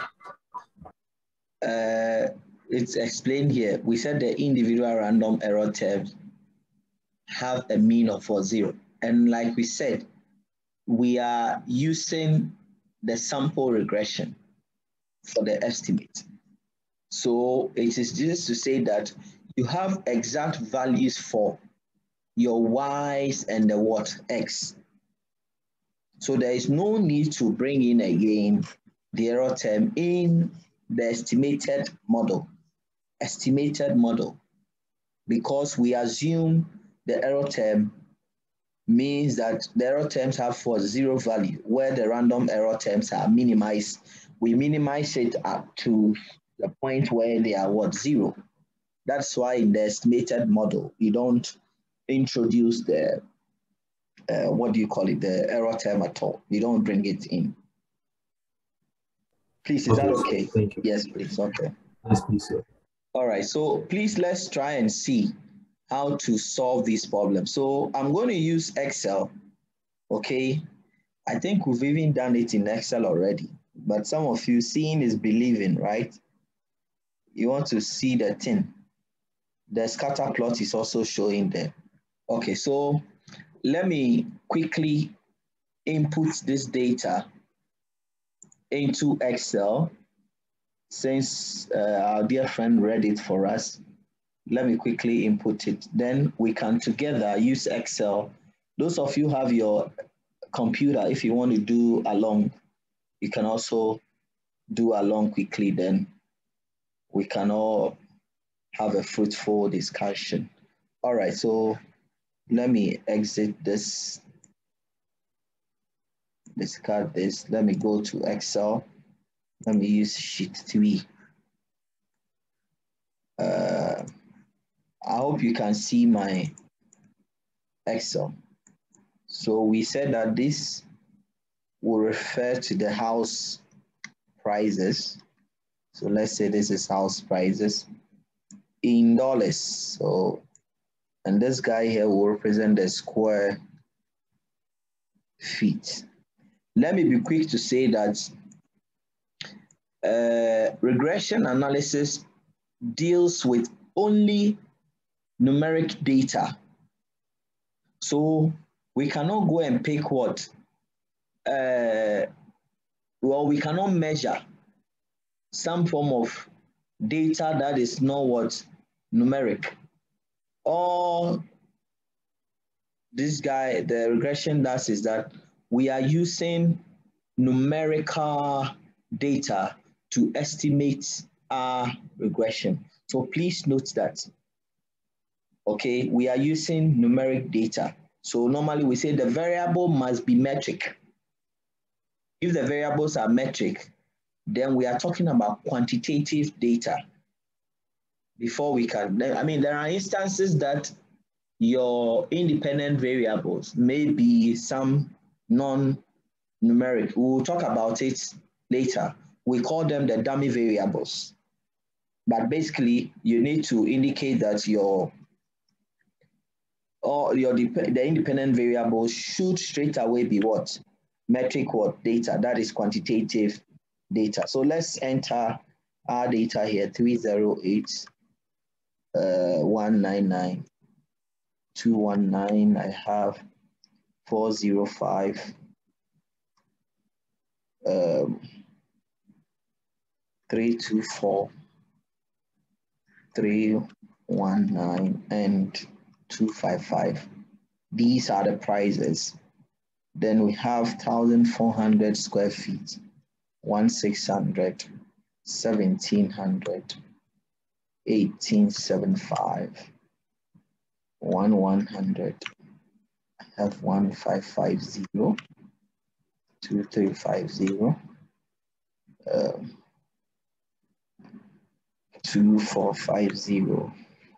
[SPEAKER 1] uh, it's explained here. We said the individual random error terms have a mean of four zero. And like we said, we are using the sample regression for the estimate. So it is just to say that you have exact values for your y's and the what x. So there is no need to bring in again the error term in the estimated model, estimated model, because we assume the error term means that the error terms have for zero value, where the random error terms are minimized. We minimize it up to the point where they are what zero. That's why in the estimated model, you don't introduce the uh, what do you call it, the error term at all. You don't bring it in. Please, is that
[SPEAKER 9] Okay,
[SPEAKER 1] okay?
[SPEAKER 9] Thank you.
[SPEAKER 1] Yes, please. Okay.
[SPEAKER 9] Yes, please, sir.
[SPEAKER 1] All right. So please let's try and see how to solve these problems. So I'm going to use Excel. Okay. I think we've even done it in Excel already, but some of you seeing is believing, right? You want to see the thing. The scatter plot is also showing there. Okay, so let me quickly input this data into Excel since uh, our dear friend read it for us. Let me quickly input it. Then we can together use Excel. Those of you have your computer, if you want to do along, you can also do along quickly. Then we can all have a fruitful discussion. All right, so let me exit this, discard this. Let me go to Excel. Let me use sheet three. Uh, I hope you can see my Excel. So we said that this will refer to the house prices. So let's say this is house prices in dollars. So, and this guy here will represent the square feet. Let me be quick to say that uh, regression analysis deals with only numeric data. So we cannot go and pick what? Uh, well, we cannot measure some form of data that is not what? Numeric. All this guy, the regression does is that we are using numerical data to estimate our regression. So please note that, okay, we are using numeric data. So normally we say the variable must be metric. If the variables are metric, then we are talking about quantitative data. Before we can, I mean, there are instances that your independent variables may be some non-numeric. We'll talk about it later. We call them the dummy variables. But basically, you need to indicate that your or your the independent variables should straight away be what? Metric what data, that is quantitative data. So let's enter our data here, 308, uh, 199, 219, I have 405, um, 324, 319, and 255. These are the prices Then we have 1,400 square feet, 1,600, 1,700, 1875, 1100, I have 1550, 2350, um, 2450,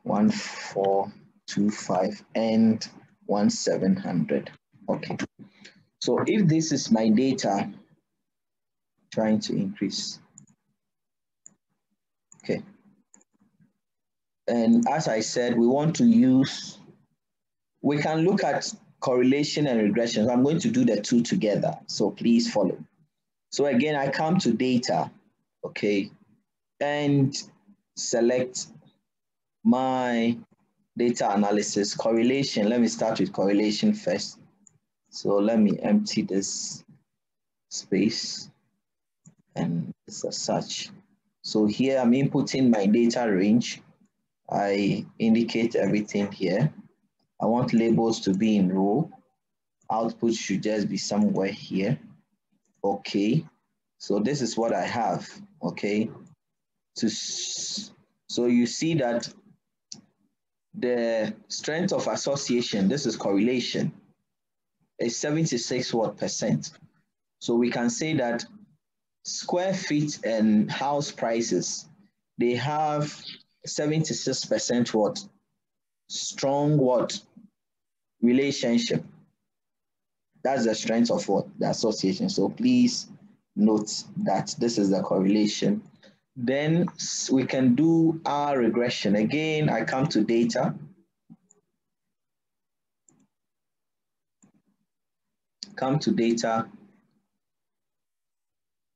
[SPEAKER 1] 1425, and 1700. Okay. So if this is my data, trying to increase. Okay. And as I said, we want to use, we can look at correlation and regression. I'm going to do the two together. So please follow. So again, I come to data, okay, and select my data analysis correlation. Let me start with correlation first. So let me empty this space and it's as such. So here I'm inputting my data range. I indicate everything here. I want labels to be in row. Output should just be somewhere here. Okay. So this is what I have, okay? To, so you see that the strength of association, this is correlation, is 76 what percent. So we can say that square feet and house prices, they have 76% what strong what relationship. That's the strength of what the association. So please note that this is the correlation. Then we can do our regression. Again, I come to data. Come to data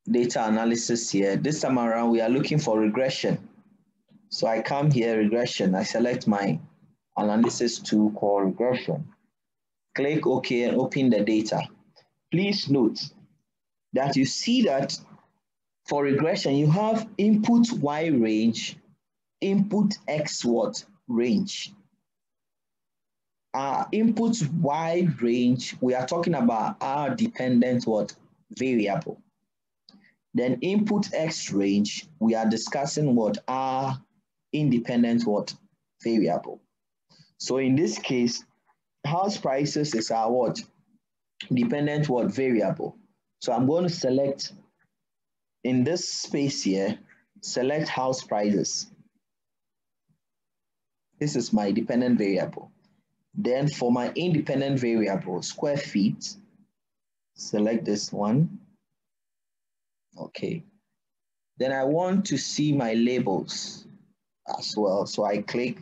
[SPEAKER 1] data analysis here. This time around, we are looking for regression. So I come here, regression. I select my analysis tool called regression. Click OK and open the data. Please note that you see that for regression, you have input Y range, input X what range. Our input Y range, we are talking about our dependent what variable. Then input X range, we are discussing what are independent what variable. So in this case, house prices is our what dependent what variable. So I'm going to select in this space here, select house prices. This is my dependent variable. Then for my independent variable, square feet, select this one. Okay. Then I want to see my labels as well. So I click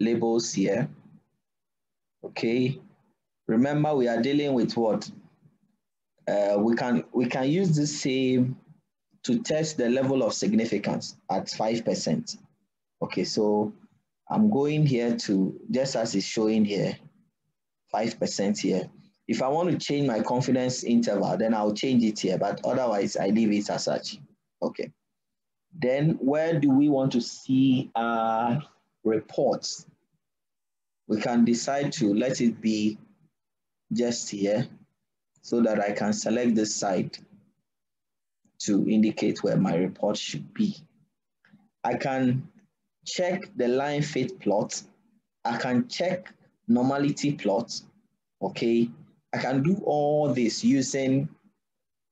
[SPEAKER 1] labels here. Okay. Remember we are dealing with what? Uh, we can we can use the same to test the level of significance at 5%. Okay, so I'm going here to, just as it's showing here, 5% here. If I want to change my confidence interval, then I'll change it here, but otherwise I leave it as such. Okay. Then where do we want to see our reports? We can decide to let it be just here so that I can select this side to indicate where my report should be. I can check the line fit plot. I can check normality plot, okay? I can do all this using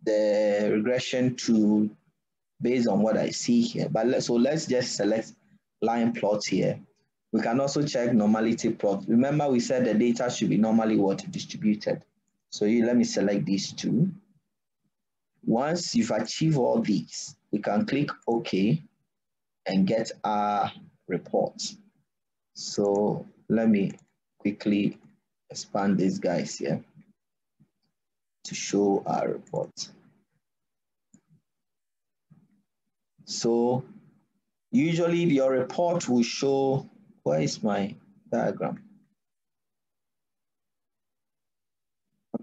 [SPEAKER 1] the regression tool based on what I see here. But let, so let's just select line plot here. We can also check normality plot. Remember we said the data should be normally what distributed. So you, let me select these two. Once you've achieved all these, we can click OK and get our report. So let me quickly expand these guys here to show our report. So usually your report will show, where is my diagram?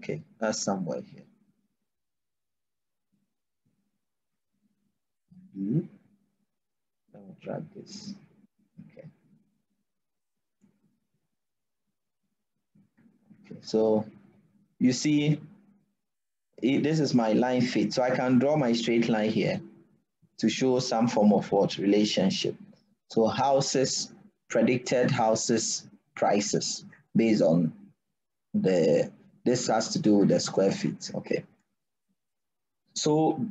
[SPEAKER 1] Okay, that's somewhere here. Mm -hmm. Let me drag this. Okay. Okay, so you see, it, this is my line fit. So I can draw my straight line here to show some form of what relationship. So houses, predicted houses prices based on the, this has to do with the square feet, okay. So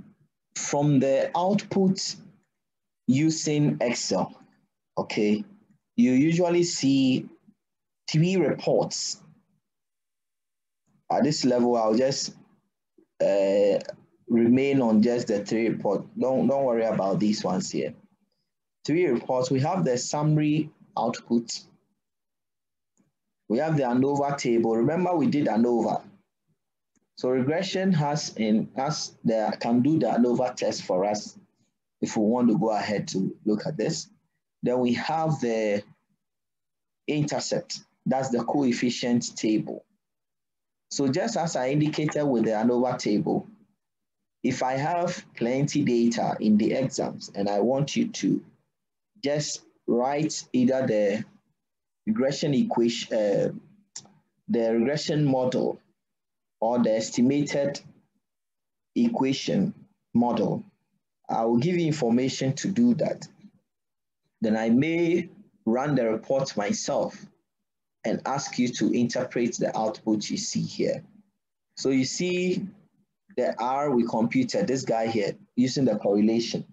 [SPEAKER 1] from the output using Excel, okay, you usually see three reports. At this level, I'll just uh, remain on just the three reports. Don't, don't worry about these ones here. Three reports, we have the summary output. We have the ANOVA table. Remember we did ANOVA. So regression has in us the can do the ANOVA test for us if we want to go ahead to look at this. Then we have the intercept. That's the coefficient table. So just as I indicated with the ANOVA table, if I have plenty data in the exams and I want you to just write either the regression equation, uh, the regression model or the estimated equation model, I will give you information to do that. Then I may run the report myself and ask you to interpret the output you see here. So you see the R we computed, this guy here, using the correlation.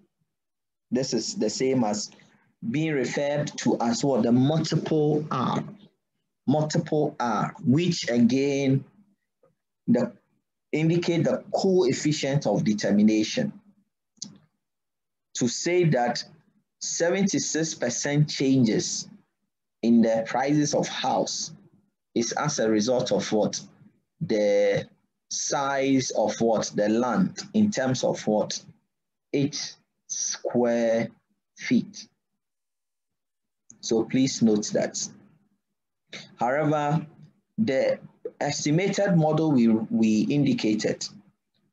[SPEAKER 1] This is the same as being referred to as what? The multiple R. Multiple R, which again, the indicate the coefficient of determination. To say that 76% changes in the prices of house is as a result of what? The size of what? The land in terms of what? Each square feet. So please note that. However, the estimated model we, we indicated,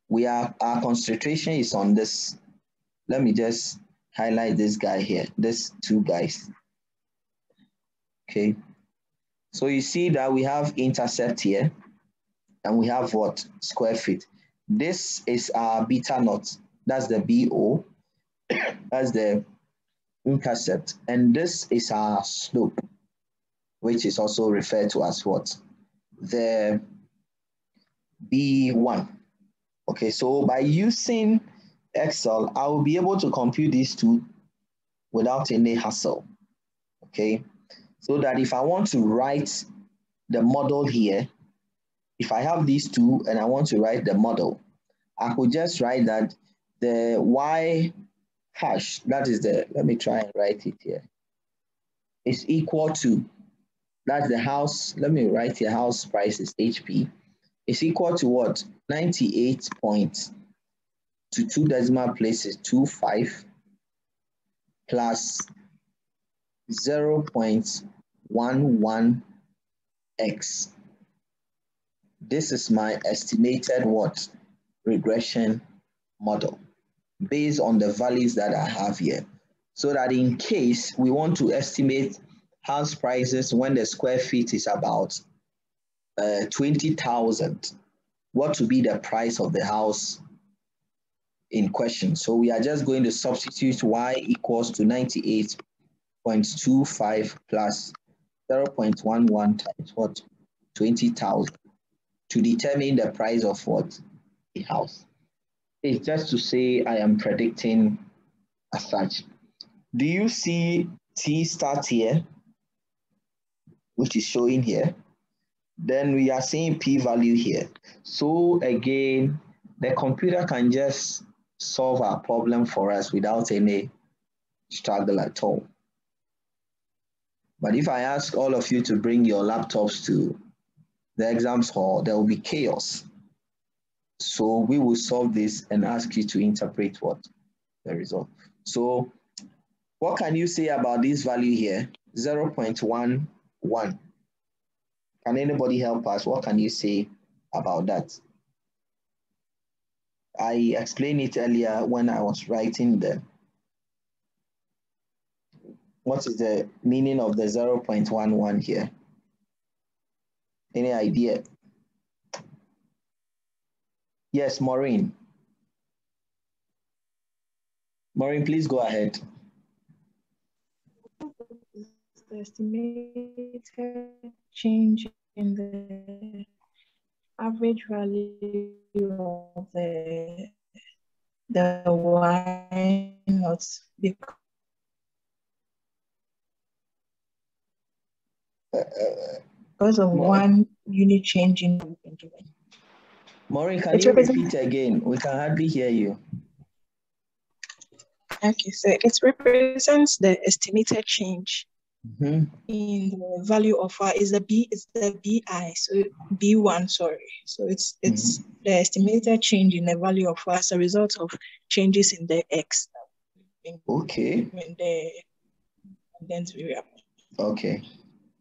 [SPEAKER 1] we are, our concentration is on this. Let me just highlight this guy here, these two guys. Okay. So you see that we have intercept here and we have what? Square feet. This is our beta naught. That's the BO. That's the intercept. And this is our slope, which is also referred to as what? The B1. Okay, so by using Excel, I will be able to compute these two without any hassle. Okay, so that if I want to write the model here, if I have these two and I want to write the model, I could just write that the Y hash, that is the, let me try and write it here, is equal to, that's the house, let me write here, house price is HP, is equal to what? 98 points to two decimal places, 25 plus 0 0.11x. This is my estimated what? Regression model based on the values that I have here. So that in case we want to estimate house prices when the square feet is about uh, 20,000, what to be the price of the house in question. So we are just going to substitute y equals to 98.25 plus 0.11 times what? 20,000 to determine the price of what? The house. It's just to say I am predicting as such. Do you see T stat here, which is showing here? Then we are seeing P value here. So again, the computer can just solve our problem for us without any struggle at all. But if I ask all of you to bring your laptops to the exams hall, there will be chaos. So we will solve this and ask you to interpret what the result. So what can you say about this value here? 0 0.11. Can anybody help us? What can you say about that? I explained it earlier when I was writing the, what is the meaning of the 0 0.11 here? Any idea? Yes, Maureen. Maureen, please go ahead.
[SPEAKER 4] The estimated change in the average value of the the why not because uh, uh, because of one unit change in given.
[SPEAKER 1] Maureen, can you repeat again? We can hardly hear you.
[SPEAKER 4] Okay, so it represents the estimated change
[SPEAKER 1] Mhm.
[SPEAKER 4] in the value of R is the B is the BI, so B1, sorry. So it's it's the estimated change in the value of R as a result of changes in the X in,
[SPEAKER 1] Okay,
[SPEAKER 4] in the variable.
[SPEAKER 1] okay,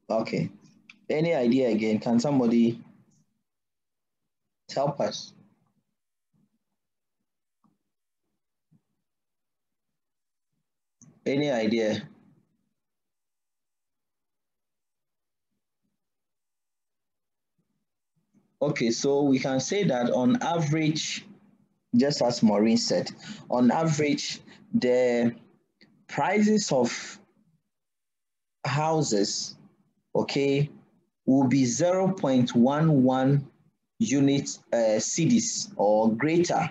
[SPEAKER 1] okay. Any idea again? Can somebody help us? Any idea? Okay, so we can say that on average, just as Maureen said, on average, the prices of houses, okay, will be 0.11 unit uh, cedis or greater,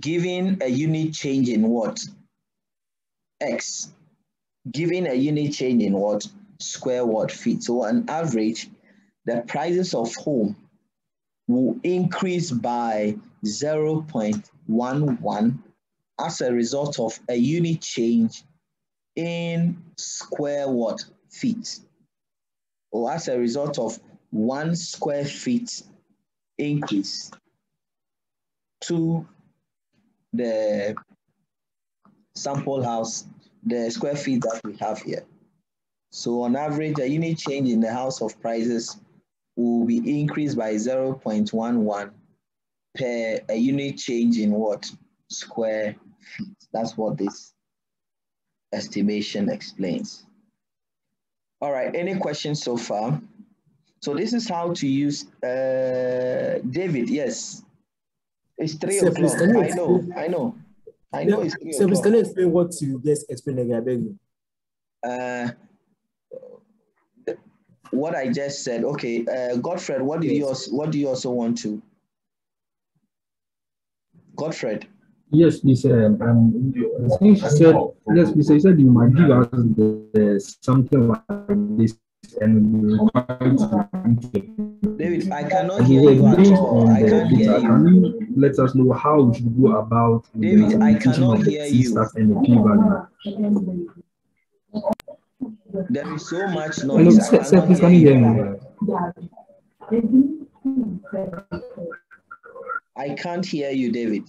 [SPEAKER 1] giving a unit change in what? X, giving a unit change in what? Square what feet. So on average, the prices of home will increase by 0.11 as a result of a unit change in square what feet or as a result of one square feet increase to the sample house, the square feet that we have here. So on average, a unit change in the house of prices will be increased by 0.11 per a unit change in what? Square feet. That's what this estimation explains. All right, any questions so far? So this is how to use, uh, David, yes. It's three
[SPEAKER 2] Sir, please,
[SPEAKER 1] o'clock,
[SPEAKER 2] can you
[SPEAKER 1] I know, I know. I know it's three
[SPEAKER 2] So, please,
[SPEAKER 1] o'clock.
[SPEAKER 2] can you explain what you just explained again? I beg you.
[SPEAKER 1] Uh, what I just said, okay, uh, Godfred, what did you also, what do you also want to? Godfred,
[SPEAKER 9] Yes, please. Um, um, I think she said, yes, please. You said you might give us the, the something like this and we require to
[SPEAKER 1] David, I cannot
[SPEAKER 9] And
[SPEAKER 1] hear you at all. I
[SPEAKER 9] the
[SPEAKER 1] can't hear you.
[SPEAKER 9] can you let us know how we should go about the
[SPEAKER 1] David, I
[SPEAKER 9] implementation
[SPEAKER 1] cannot
[SPEAKER 9] of the
[SPEAKER 1] hear
[SPEAKER 9] T
[SPEAKER 1] you.
[SPEAKER 9] and the p value?
[SPEAKER 1] There is so much noise. I
[SPEAKER 9] sir, sir, please, can
[SPEAKER 1] hear
[SPEAKER 9] you hear
[SPEAKER 1] you.
[SPEAKER 9] me?
[SPEAKER 1] I can't hear you, David.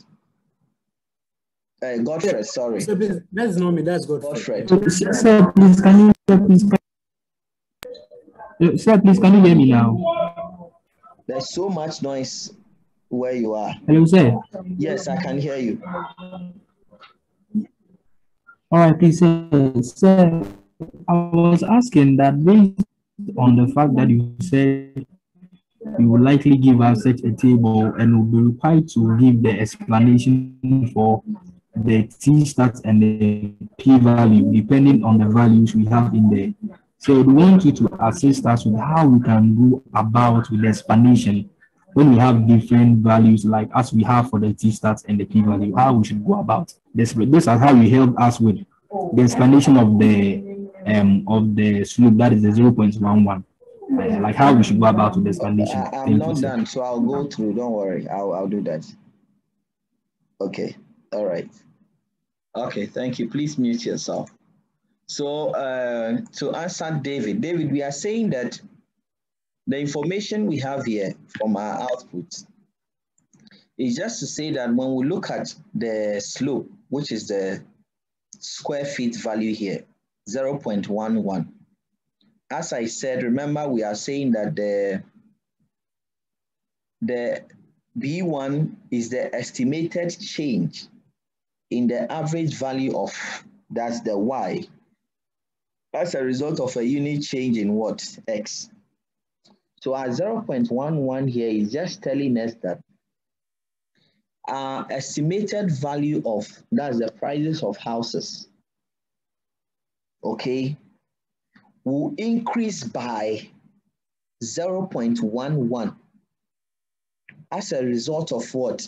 [SPEAKER 1] Uh, Godfred, sorry.
[SPEAKER 2] So, please, that's not me, that's Godfred.
[SPEAKER 1] Godfred.
[SPEAKER 9] Sir, sir, please, can you, sir, please, can, Eh, sir, please, can you hear me now?
[SPEAKER 1] There's so much noise where you are.
[SPEAKER 9] Hello, sir.
[SPEAKER 1] Yes, I can hear you.
[SPEAKER 9] All right, please, sir. Sir, I was asking that based on the fact that you said you will likely give us such a table and will be required to give the explanation for the T stats and the P value depending on the values we have in there. So we want you to assist us with how we can go about with the explanation when we have different values like as we have for the T stats and the P value, how we should go about this. This is how you help us with the explanation of the um of the slope that is the 0.11. Uh, like how we should go about with the explanation.
[SPEAKER 1] I, I'm not done, so I'll go through. Don't worry. I'll, I'll do that. Okay. All right. Okay. Thank you. Please mute yourself. So uh, to answer David, David, we are saying that the information we have here from our output is just to say that when we look at the slope, which is the square feet value here, 0.11. As I said, remember we are saying that the, the B1 is the estimated change in the average value of, that's the Y, as a result of a unit change in what? X. So our 0.11 here is just telling us that our estimated value of, that's the prices of houses, okay, will increase by 0.11 as a result of what?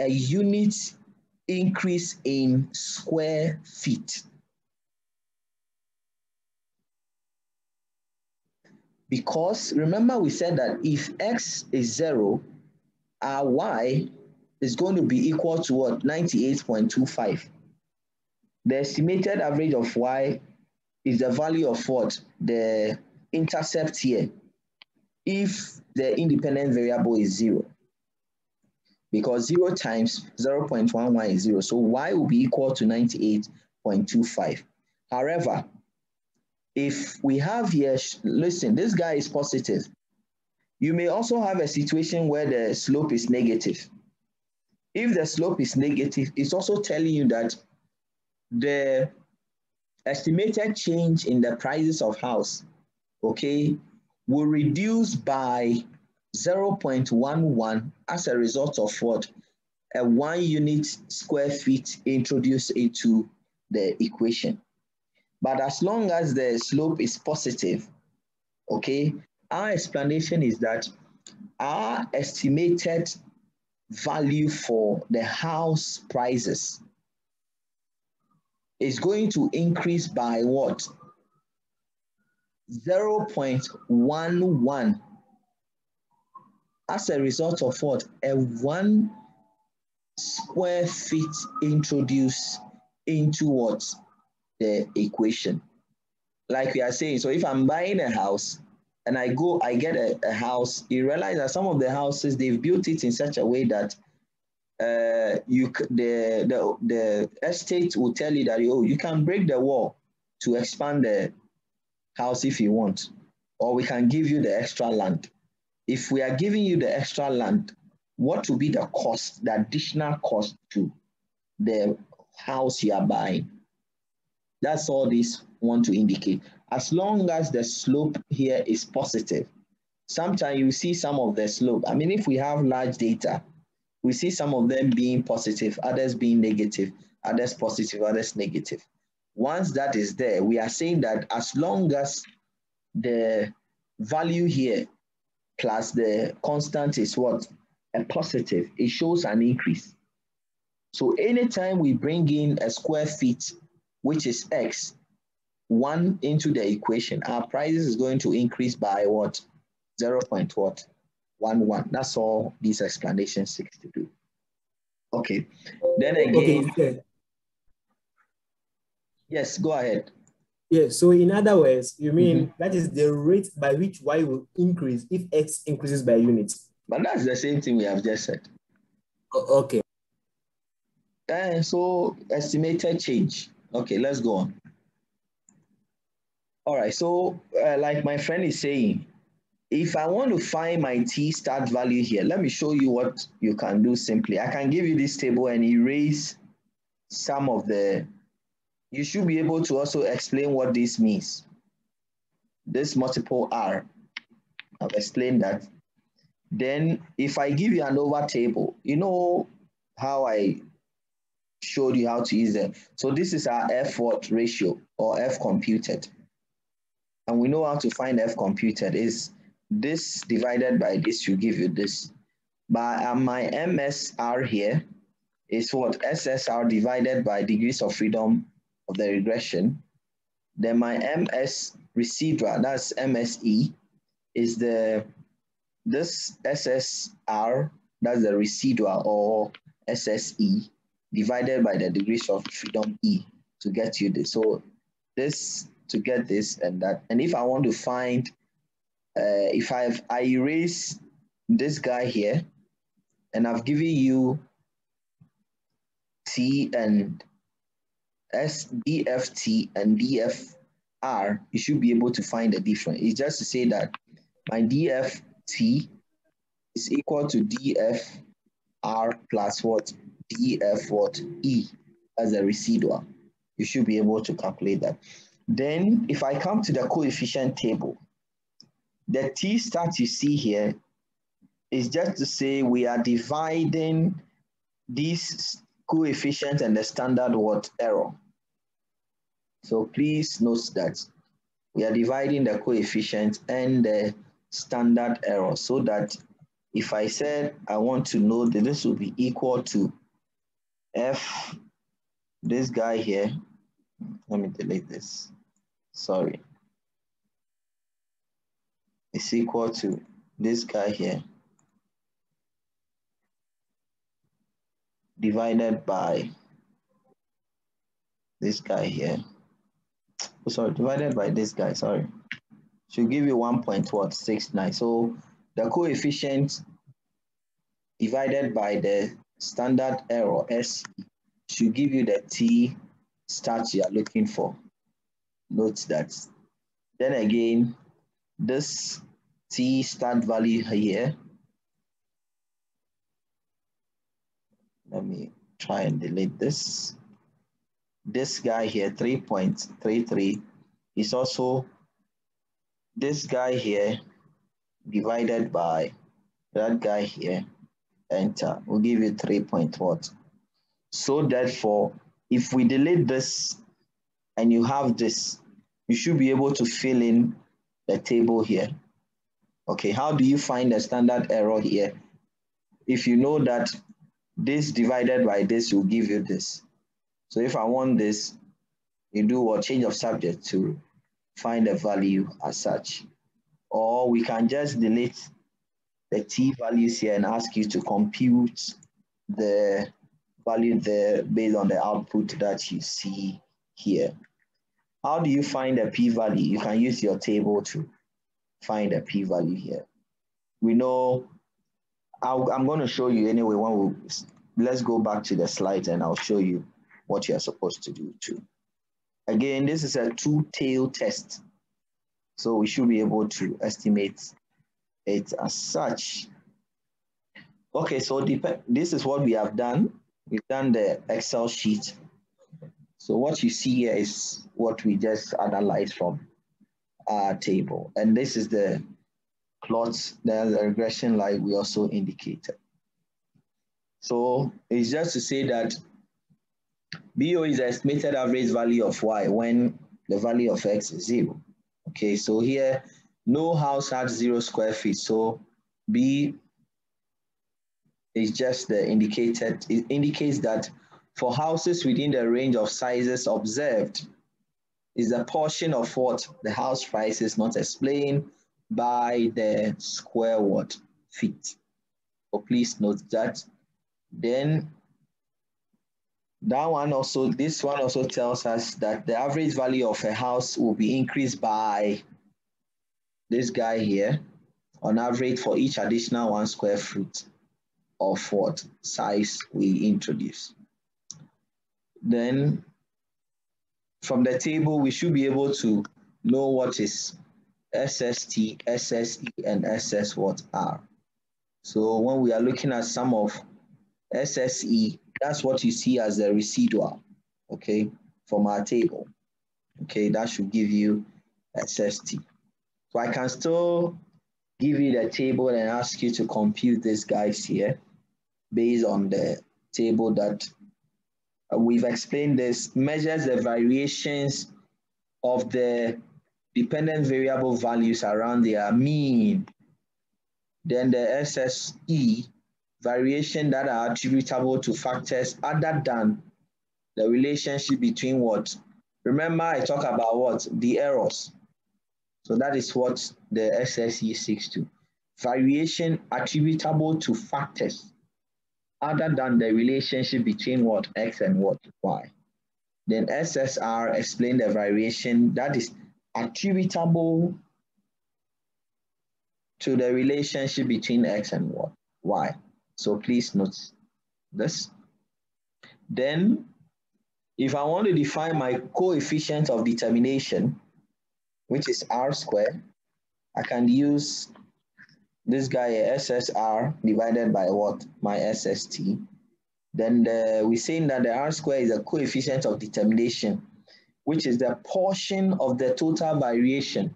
[SPEAKER 1] A unit increase in square feet. Because remember we said that if x is zero, our y is going to be equal to what? 98.25. The estimated average of y is the value of what? The intercept here. If the independent variable is zero. Because zero times 0 0.11 is zero. So y will be equal to 98.25. However, if we have here, listen, this guy is positive. You may also have a situation where the slope is negative. If the slope is negative, it's also telling you that the estimated change in the prices of house, okay, will reduce by 0.11 as a result of what? A one unit square feet introduced into the equation. But as long as the slope is positive, okay, our explanation is that our estimated value for the house prices is going to increase by what? 0.11 as a result of what? A one square feet introduced into what? The equation. Like we are saying, so if I'm buying a house and I go, I get a, a house, you realize that some of the houses, they've built it in such a way that uh, you the, the, the estate will tell you that, oh, you can break the wall to expand the house if you want, or we can give you the extra land. If we are giving you the extra land, what will be the cost, the additional cost to the house you are buying? That's all this want to indicate. As long as the slope here is positive, sometimes you see some of the slope. I mean, if we have large data, we see some of them being positive, others being negative, others positive, others negative. Once that is there, we are saying that as long as the value here plus the constant is what? A positive, it shows an increase. So anytime we bring in a square feet, which is x, one into the equation, our prices is going to increase by what? 0. Point what? 1, 1. That's all these explanations seek to do. Okay. Then again,
[SPEAKER 2] Okay.
[SPEAKER 1] yes, go ahead.
[SPEAKER 2] Yeah, so in other words, you mean
[SPEAKER 1] Mm-hmm.
[SPEAKER 2] that is the rate by which y will increase if x increases by units.
[SPEAKER 1] But that's the same thing we have just said.
[SPEAKER 2] Okay.
[SPEAKER 1] Uh, so estimated change. Okay, let's go on. All right, so uh, like my friend is saying, if I want to find my T stat value here, let me show you what you can do simply. I can give you this table and erase some of the, you should be able to also explain what this means. This multiple R, I've explained that. Then if I give you an ANOVA table, you know how I showed you how to use them. So this is our F what ratio or F computed. And we know how to find F computed is this divided by this will give you this. But uh, my MSR here is what SSR divided by degrees of freedom of the regression. Then my MS residual, that's MSE, is the this SSR, that's the residual or SSE divided by the degrees of freedom E to get you this. So this to get this and that. And if I want to find, uh, if I've, I erase this guy here and I've given you T and S, DFT and DFR, you should be able to find the difference. It's just to say that my DFT is equal to DFR plus what? DF what? E as a residual. You should be able to calculate that. Then if I come to the coefficient table, the T stat you see here is just to say we are dividing this coefficient and the standard what error. So please note that we are dividing the coefficient and the standard error so that if I said I want to know that this will be equal to f, this guy here, let me delete this, sorry. is equal to this guy here divided by this guy here. Oh, sorry, divided by this guy, sorry. Should give you 1.69. So the coefficient divided by the standard error S should give you the T stat you are looking for. Note that. Then again, this T stat value here let me try and delete this. This guy here, 3.33, is also this guy here divided by that guy here, enter, will give you 3 point what. So therefore, if we delete this and you have this, you should be able to fill in the table here. Okay, how do you find the standard error here? If you know that this divided by this will give you this. So if I want this, you do a change of subject to find a value as such. Or we can just delete the t values here and ask you to compute the value there based on the output that you see here. How do you find a p-value? You can use your table to find a p-value here. We know I'll, I'm going to show you anyway when we let's go back to the slides and I'll show you what you're supposed to do too. Again, this is a two-tail test. So we should be able to estimate it as such. Okay, so this is what we have done. We've done the Excel sheet. So what you see here is what we just analyzed from our table. And this is the plots, the regression line we also indicated. So it's just to say that BO is the estimated average value of Y when the value of X is zero. Okay, so here, no house has zero square feet. So B is just the indicated, it indicates that for houses within the range of sizes observed, is a portion of what the house price is not explained by the square what feet. So please note that. Then that one also, this one also tells us that the average value of a house will be increased by this guy here on average for each additional one square foot of what size we introduce. Then from the table, we should be able to know what is SST, SSE, and SS what are. So when we are looking at some of SSE, that's what you see as the residual, okay, from our table. Okay, that should give you SST. So I can still give you the table and ask you to compute these guys here based on the table that uh, we've explained this, measures the variations of the dependent variable values around their mean. Then the SSE variation that are attributable to factors other than the relationship between what? Remember I talk about what? The errors. So that is what the SSE seeks to. Variation attributable to factors other than the relationship between what? X and what? Y. Then SSR explain the variation that is attributable to the relationship between X and what? Y. So please note this. Then if I want to define my coefficient of determination, which is R squared, I can use this guy SSR divided by what? My SST. Then the, we're saying that the R squared is a coefficient of determination, which is the portion of the total variation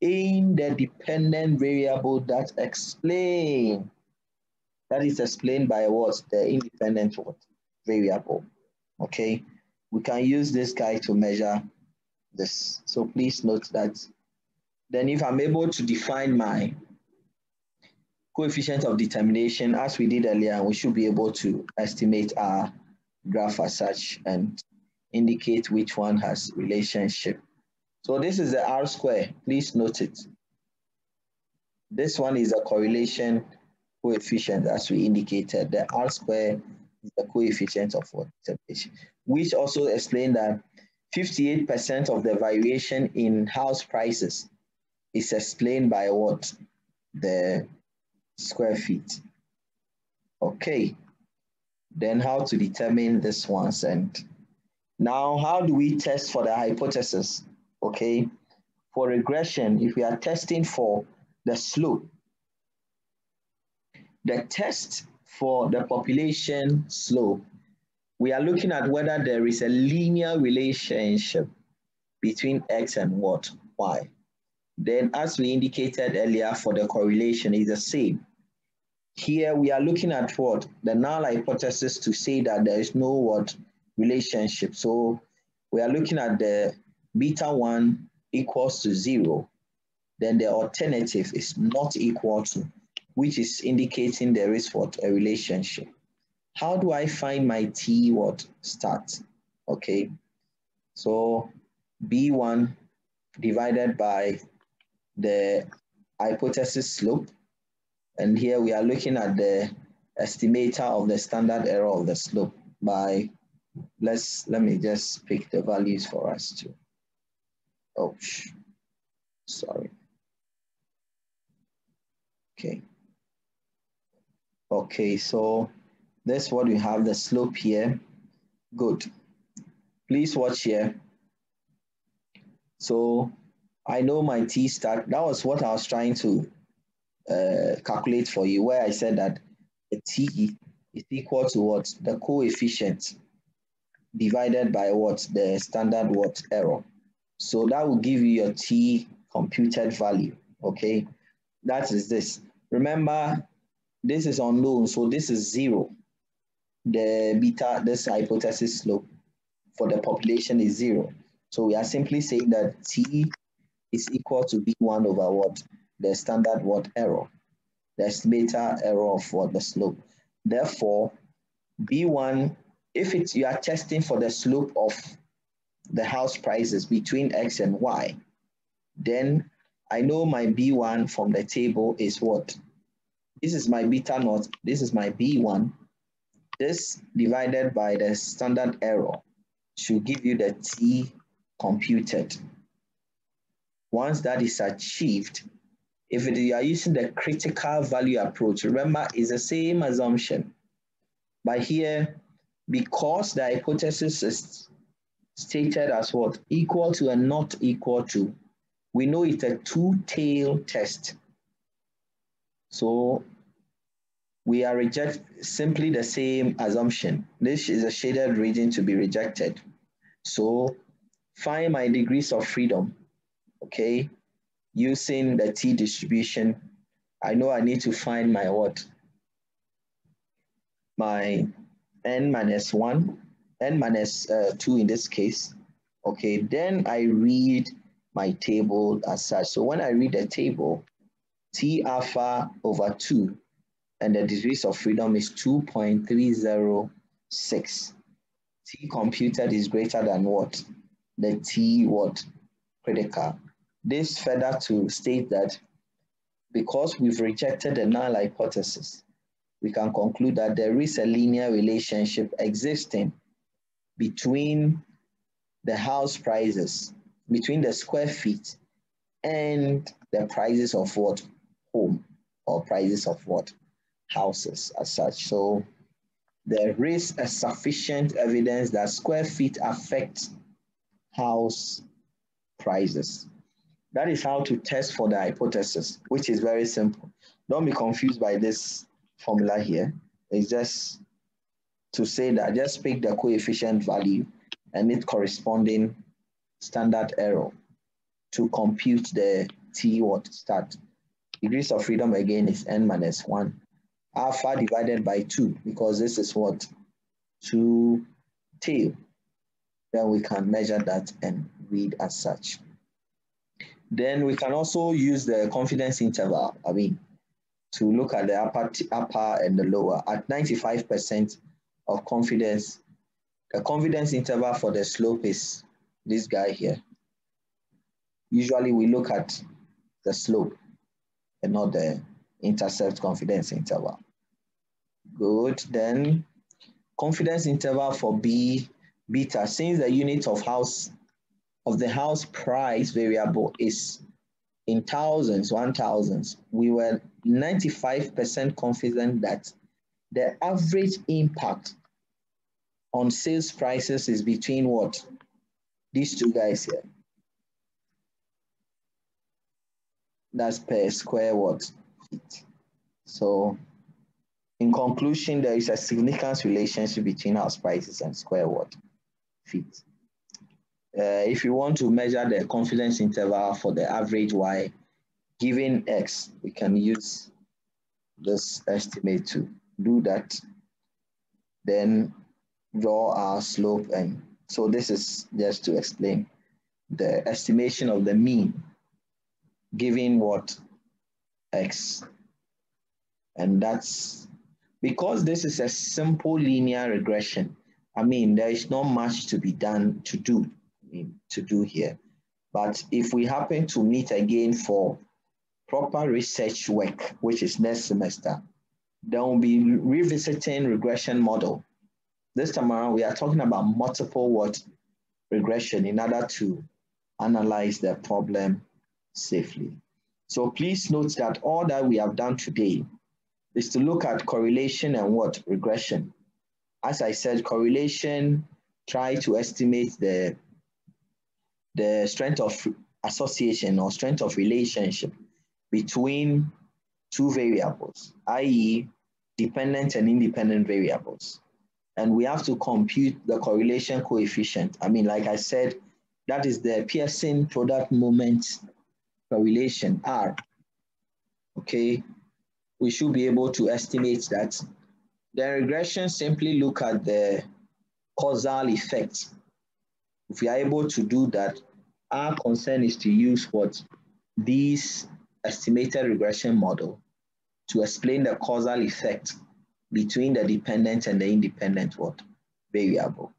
[SPEAKER 1] in the dependent variable that explain That is explained by what? The independent what? Variable. Okay. We can use this guy to measure this. So please note that. Then if I'm able to define my coefficient of determination as we did earlier, we should be able to estimate our graph as such and indicate which one has relationship. So this is the R square, please note it. This one is a correlation coefficient as we indicated. The R square is the coefficient of what which also explain that 58% of the variation in house prices is explained by what? The square feet. Okay, then how to determine this ones and now how do we test for the hypothesis? Okay, for regression, if we are testing for the slope, the test for the population slope, we are looking at whether there is a linear relationship between x and what, y. Then as we indicated earlier for the correlation is the same. Here we are looking at what? The null hypothesis to say that there is no what relationship. So we are looking at the beta 1 equals to 0. Then the alternative is not equal to, which is indicating there is what? A relationship. How do I find my T what stat? Okay, so B1 divided by the hypothesis slope. And here we are looking at the estimator of the standard error of the slope by, let's, let me just pick the values for us too. Oh, sorry. Okay. Okay, so that's what we have, the slope here. Good. Please watch here. So I know my T stat, that was what I was trying to uh, calculate for you, where I said that the T is equal to what? The coefficient divided by what? The standard what error. So that will give you your T computed value, okay? That is this. Remember, this is unknown, so this is zero. The beta, this hypothesis slope for the population is zero. So we are simply saying that T is equal to B1 over what? The standard what error, the estimator error of what the slope. Therefore, B1, if it's you are testing for the slope of the house prices between X and Y, then I know my B1 from the table is what? This is my beta naught, this is my B1. This divided by the standard error should give you the T computed. Once that is achieved, if it, you are using the critical value approach, remember it's the same assumption. But here, because the hypothesis is stated as what? Equal to and not equal to, we know it's a two-tail test. So we are reject simply the same assumption. This is a shaded region to be rejected. So find my degrees of freedom okay? Using the T distribution, I know I need to find my what? My n minus one, n minus uh, two in this case. Okay, then I read my table as such. So when I read the table, T alpha over two, and the degrees of freedom is 2.306. T computed is greater than what? The T what? Critical. This further to state that because we've rejected the null hypothesis, we can conclude that there is a linear relationship existing between the house prices, between the square feet and the prices of what home or prices of what houses as such. So there is a sufficient evidence that square feet affect house prices. That is how to test for the hypothesis, which is very simple. Don't be confused by this formula here. It's just to say that just pick the coefficient value and its corresponding standard error to compute the T what stat. Degrees of freedom again is n minus one. Alpha divided by 2 because this is what? 2 tail. Then we can measure that and read as such. Then we can also use the confidence interval, I mean, to look at the upper, upper and the lower. At 95% of confidence, the confidence interval for the slope is this guy here. Usually we look at the slope and not the intercept confidence interval. Good, then confidence interval for B beta, since the unit of house of the house price variable is in thousands, one thousands, we were 95% confident that the average impact on sales prices is between what? These two guys here. That's per square what? Feet. So in conclusion, there is a significant relationship between house prices and square what? Feet. Uh, if you want to measure the confidence interval for the average Y, given X, we can use this estimate to do that. Then draw our slope. And so this is just to explain the estimation of the mean given what X. And that's because this is a simple linear regression. I mean, there is not much to be done to do to do here. But if we happen to meet again for proper research work, which is next semester, then we'll be revisiting regression model. This time around, we are talking about multiple what regression in order to analyze the problem safely. So please note that all that we have done today is to look at correlation and what regression. As I said, correlation, try to estimate the the strength of association or strength of relationship between two variables, i.e. dependent and independent variables. And we have to compute the correlation coefficient. I mean, like I said, that is the Pearson product moment correlation, R. Okay, we should be able to estimate that. The regression simply look at the causal effect. If we are able to do that, our concern is to use what these estimated regression model to explain the causal effect between the dependent and the independent what variable.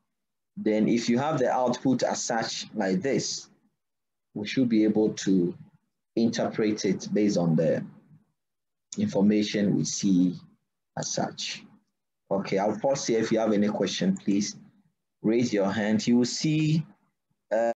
[SPEAKER 1] Then if you have the output as such like this, we should be able to interpret it based on the information we see as such. Okay, I'll pause here. If you have any question, please raise your hand. You will see